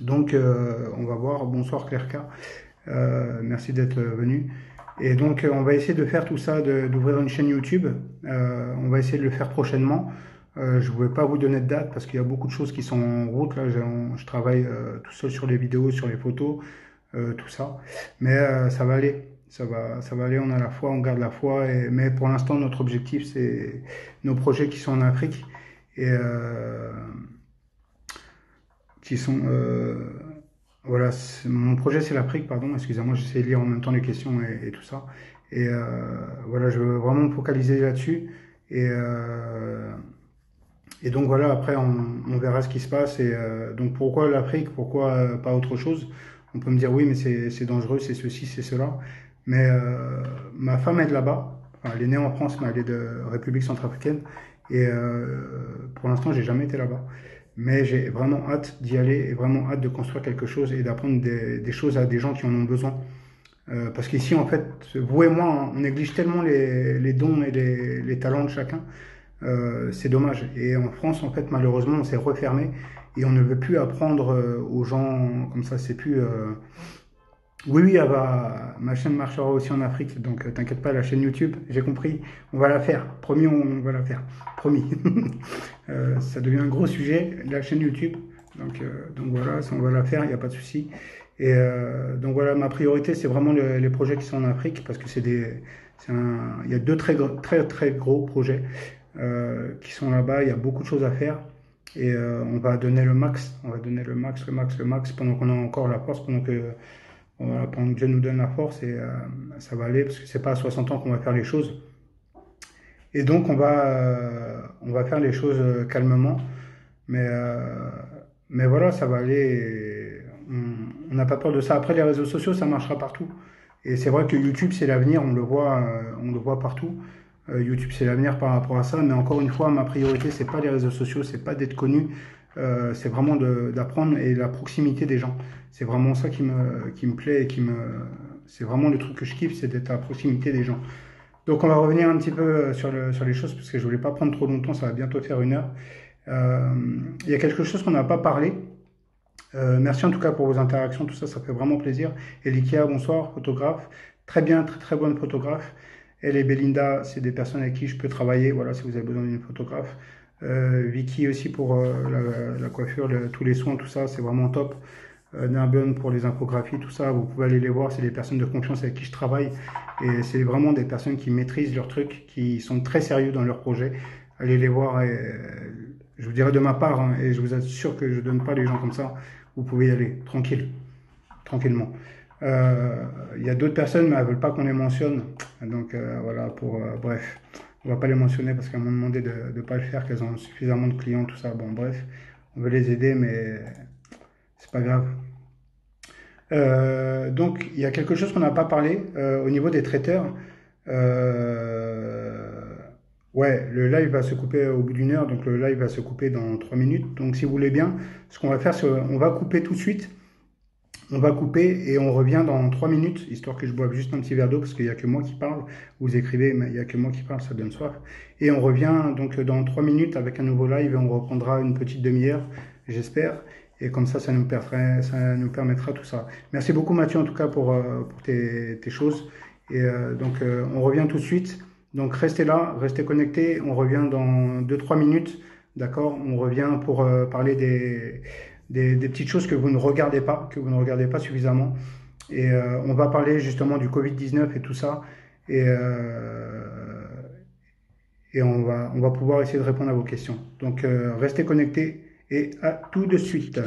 Donc on va voir. Bonsoir Claire euh, merci d'être venu. Et donc, euh, on va essayer de faire tout ça, d'ouvrir une chaîne YouTube. Euh, on va essayer de le faire prochainement. Euh, je ne pouvais pas vous donner de date parce qu'il y a beaucoup de choses qui sont en route. Là, je travaille euh, tout seul sur les vidéos, sur les photos, euh, tout ça. Mais ça va aller. Ça va, ça va aller. On a la foi, on garde la foi. Mais pour l'instant, notre objectif, c'est nos projets qui sont en Afrique et qui sont voilà, mon projet c'est l'Afrique, pardon, excusez-moi, j'essaie de lire en même temps les questions et, tout ça. Et euh, voilà, je veux vraiment me focaliser là-dessus. Et, euh, et donc voilà, après on, verra ce qui se passe. Et euh, donc pourquoi l'Afrique, pourquoi euh, pas autre chose? On peut me dire oui, mais c'est dangereux, c'est ceci, c'est cela. Mais euh, ma femme est de là-bas. Elle est née en France, mais elle est de République centrafricaine. Et euh, pour l'instant, j'ai jamais été là-bas mais j'ai vraiment hâte d'y aller et vraiment hâte de construire quelque chose et d'apprendre des, choses à des gens qui en ont besoin. Euh, parce qu'ici, en fait, vous et moi, on néglige tellement les, dons et les, talents de chacun. Euh, c'est dommage. Et en France, en fait, malheureusement, on s'est refermé et on ne veut plus apprendre euh, aux gens comme ça. C'est plus. Oui, oui, elle va, ma chaîne marchera aussi en Afrique, donc euh, t'inquiète pas, la chaîne YouTube, j'ai compris, on va la faire, promis, on va la faire, promis. euh, ça devient un gros sujet, la chaîne YouTube, donc, euh, voilà, ça on va la faire, il n'y a pas de souci. Et donc voilà, ma priorité, c'est vraiment le, les projets qui sont en Afrique, parce que c'est des, il y a deux très, très, très gros projets qui sont là-bas, il y a beaucoup de choses à faire. Et on va donner le max, on va donner le max, le max, le max pendant qu'on a encore la force, pendant que, pendant que Dieu nous donne la force et ça va aller parce que c'est pas à 60 ans qu'on va faire les choses. Et donc on va, on va faire les choses calmement, mais, mais voilà, ça va aller. On n'a pas peur de ça. Après les réseaux sociaux, ça marchera partout. Et c'est vrai que YouTube, c'est l'avenir, on le voit, euh, on le voit partout. Euh, YouTube, c'est l'avenir par rapport à ça. Mais encore une fois, ma priorité, c'est pas les réseaux sociaux, c'est pas d'être connu. Euh, c'est vraiment d'apprendre et la proximité des gens. C'est vraiment ça qui me, qui me plaît et qui me, c'est vraiment le truc que je kiffe, c'est d'être à proximité des gens. Donc on va revenir un petit peu sur, le, sur les choses parce que je voulais pas prendre trop longtemps, ça va bientôt faire une heure. Il y a quelque chose qu'on n'a pas parlé, euh, merci en tout cas pour vos interactions, tout ça, ça fait vraiment plaisir. Elikia, bonsoir, photographe. Très bien, très très bonne photographe. Elle et Belinda, c'est des personnes avec qui je peux travailler, voilà, si vous avez besoin d'une photographe. Euh, Vicky aussi pour euh, la, coiffure, tous les soins, tout ça, c'est vraiment top. Euh, pour les infographies, tout ça, vous pouvez aller les voir, c'est des personnes de confiance avec qui je travaille. Et c'est vraiment des personnes qui maîtrisent leur truc, qui sont très sérieux dans leur projet. Allez les voir et je vous dirai de ma part, hein, et je vous assure que je ne donne pas les gens comme ça, vous pouvez y aller, tranquille, tranquillement. Il y a d'autres personnes, mais elles ne veulent pas qu'on les mentionne. Donc euh, voilà, pour euh, bref, on va pas les mentionner parce qu'elles m'ont demandé de ne pas le faire, qu'elles ont suffisamment de clients, tout ça. Bon, bref, on veut les aider, mais c'est pas grave. donc il y a quelque chose qu'on n'a pas parlé au niveau des traiteurs. Ouais, le live va se couper au bout d'une heure, donc le live va se couper dans trois minutes. Donc si vous voulez bien, ce qu'on va faire, c'est on va couper tout de suite. On va couper et on revient dans trois minutes, histoire que je boive juste un petit verre d'eau, parce qu'il n'y a que moi qui parle. Vous écrivez, mais il n'y a que moi qui parle, ça donne soif. Et on revient donc dans trois minutes avec un nouveau live et on reprendra une petite demi-heure, j'espère. Et comme ça, ça nous, permettra, ça nous permettra tout ça. Merci beaucoup Mathieu en tout cas pour, euh, pour tes, choses. Et euh, donc euh, on revient tout de suite. Donc restez là, restez connectés. On revient dans 2-3 minutes. D'accord? On revient pour parler des, des, petites choses que vous ne regardez pas, que vous ne regardez pas suffisamment. Et euh, on va parler justement du Covid-19 et tout ça. Et, euh, et on, va, on va pouvoir essayer de répondre à vos questions. Donc restez connectés et à tout de suite.